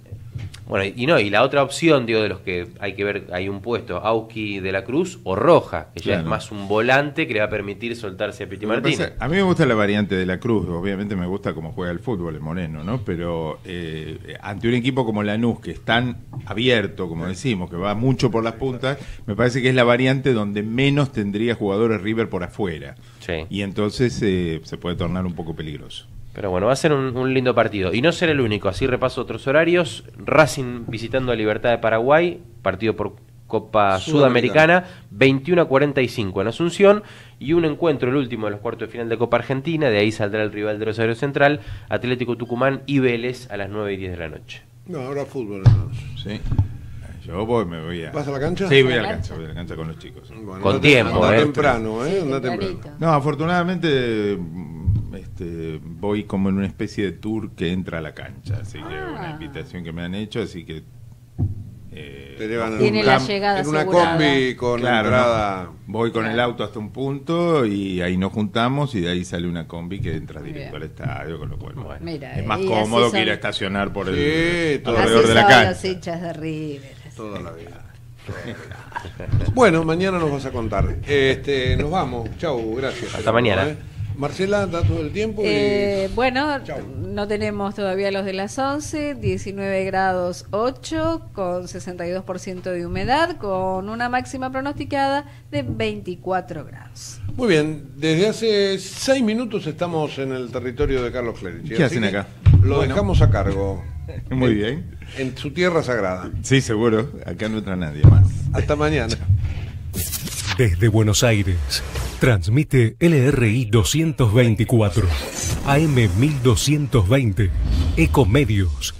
Bueno, y no, y la otra opción, digo, de los que hay que ver, hay un puesto, Auski de la Cruz o Roja, que ya Claro. es más un volante que le va a permitir soltarse a Piti Martínez. pasa- a mí me gusta la variante de la Cruz, obviamente me gusta cómo juega el fútbol el Moreno, ¿no? Pero eh, ante un equipo como Lanús, que es tan abierto, como decimos, que va mucho por las puntas, me parece que es la variante donde menos tendría jugadores River por afuera. Sí. Y entonces eh, se puede tornar un poco peligroso. Pero bueno, va a ser un, un lindo partido. Y no ser el único, así repaso otros horarios. Racing visitando a Libertad de Paraguay, partido por Copa Sudamericana. Sudamericana, 21 a 45 en Asunción. Y un encuentro, el último de los cuartos de final de Copa Argentina. De ahí saldrá el rival de Rosario Central, Atlético Tucumán y Vélez a las 9 y 10 de la noche. No, ahora fútbol entonces. Sí. Yo voy, me voy a. ¿Vas a la cancha? Sí, voy a ¿A la cancha, voy a la cancha con los chicos. Bueno, Con tiempo, ¿eh? temprano, ¿eh? Sí, Andá temprano. No, afortunadamente mm, este, voy como en una especie de tour que entra a la cancha, así que una Ah. invitación que me han hecho, así que eh, Te llevan en Tiene un la llegada En una asegurada. combi con Claro, entrada. ¿no? voy con el auto hasta un punto y ahí nos juntamos y de ahí sale una combi que entra directo bien. al estadio, con lo cual Bueno. Mira, es más cómodo que ir a estacionar por el Sí, todo. alrededor de la cancha. los hinchas de River. Toda la vida. Toda la vida. Bueno, mañana nos vas a contar. Este, nos vamos. Chau, gracias. Hasta mañana. ¿eh? Marcela, datos del tiempo. y- Eh, bueno, no tenemos todavía los de las 11, 19 grados 8, con 62% de humedad, con una máxima pronosticada de 24 grados. Muy bien, desde hace seis minutos estamos en el territorio de Carlos Clerici. ¿Qué hacen acá? Lo Bueno. dejamos a cargo. Muy En- bien. En su tierra sagrada. Sí, seguro. Acá no entra nadie más. Hasta mañana. Desde Buenos Aires, transmite LRI 224, AM 1220, Ecomedios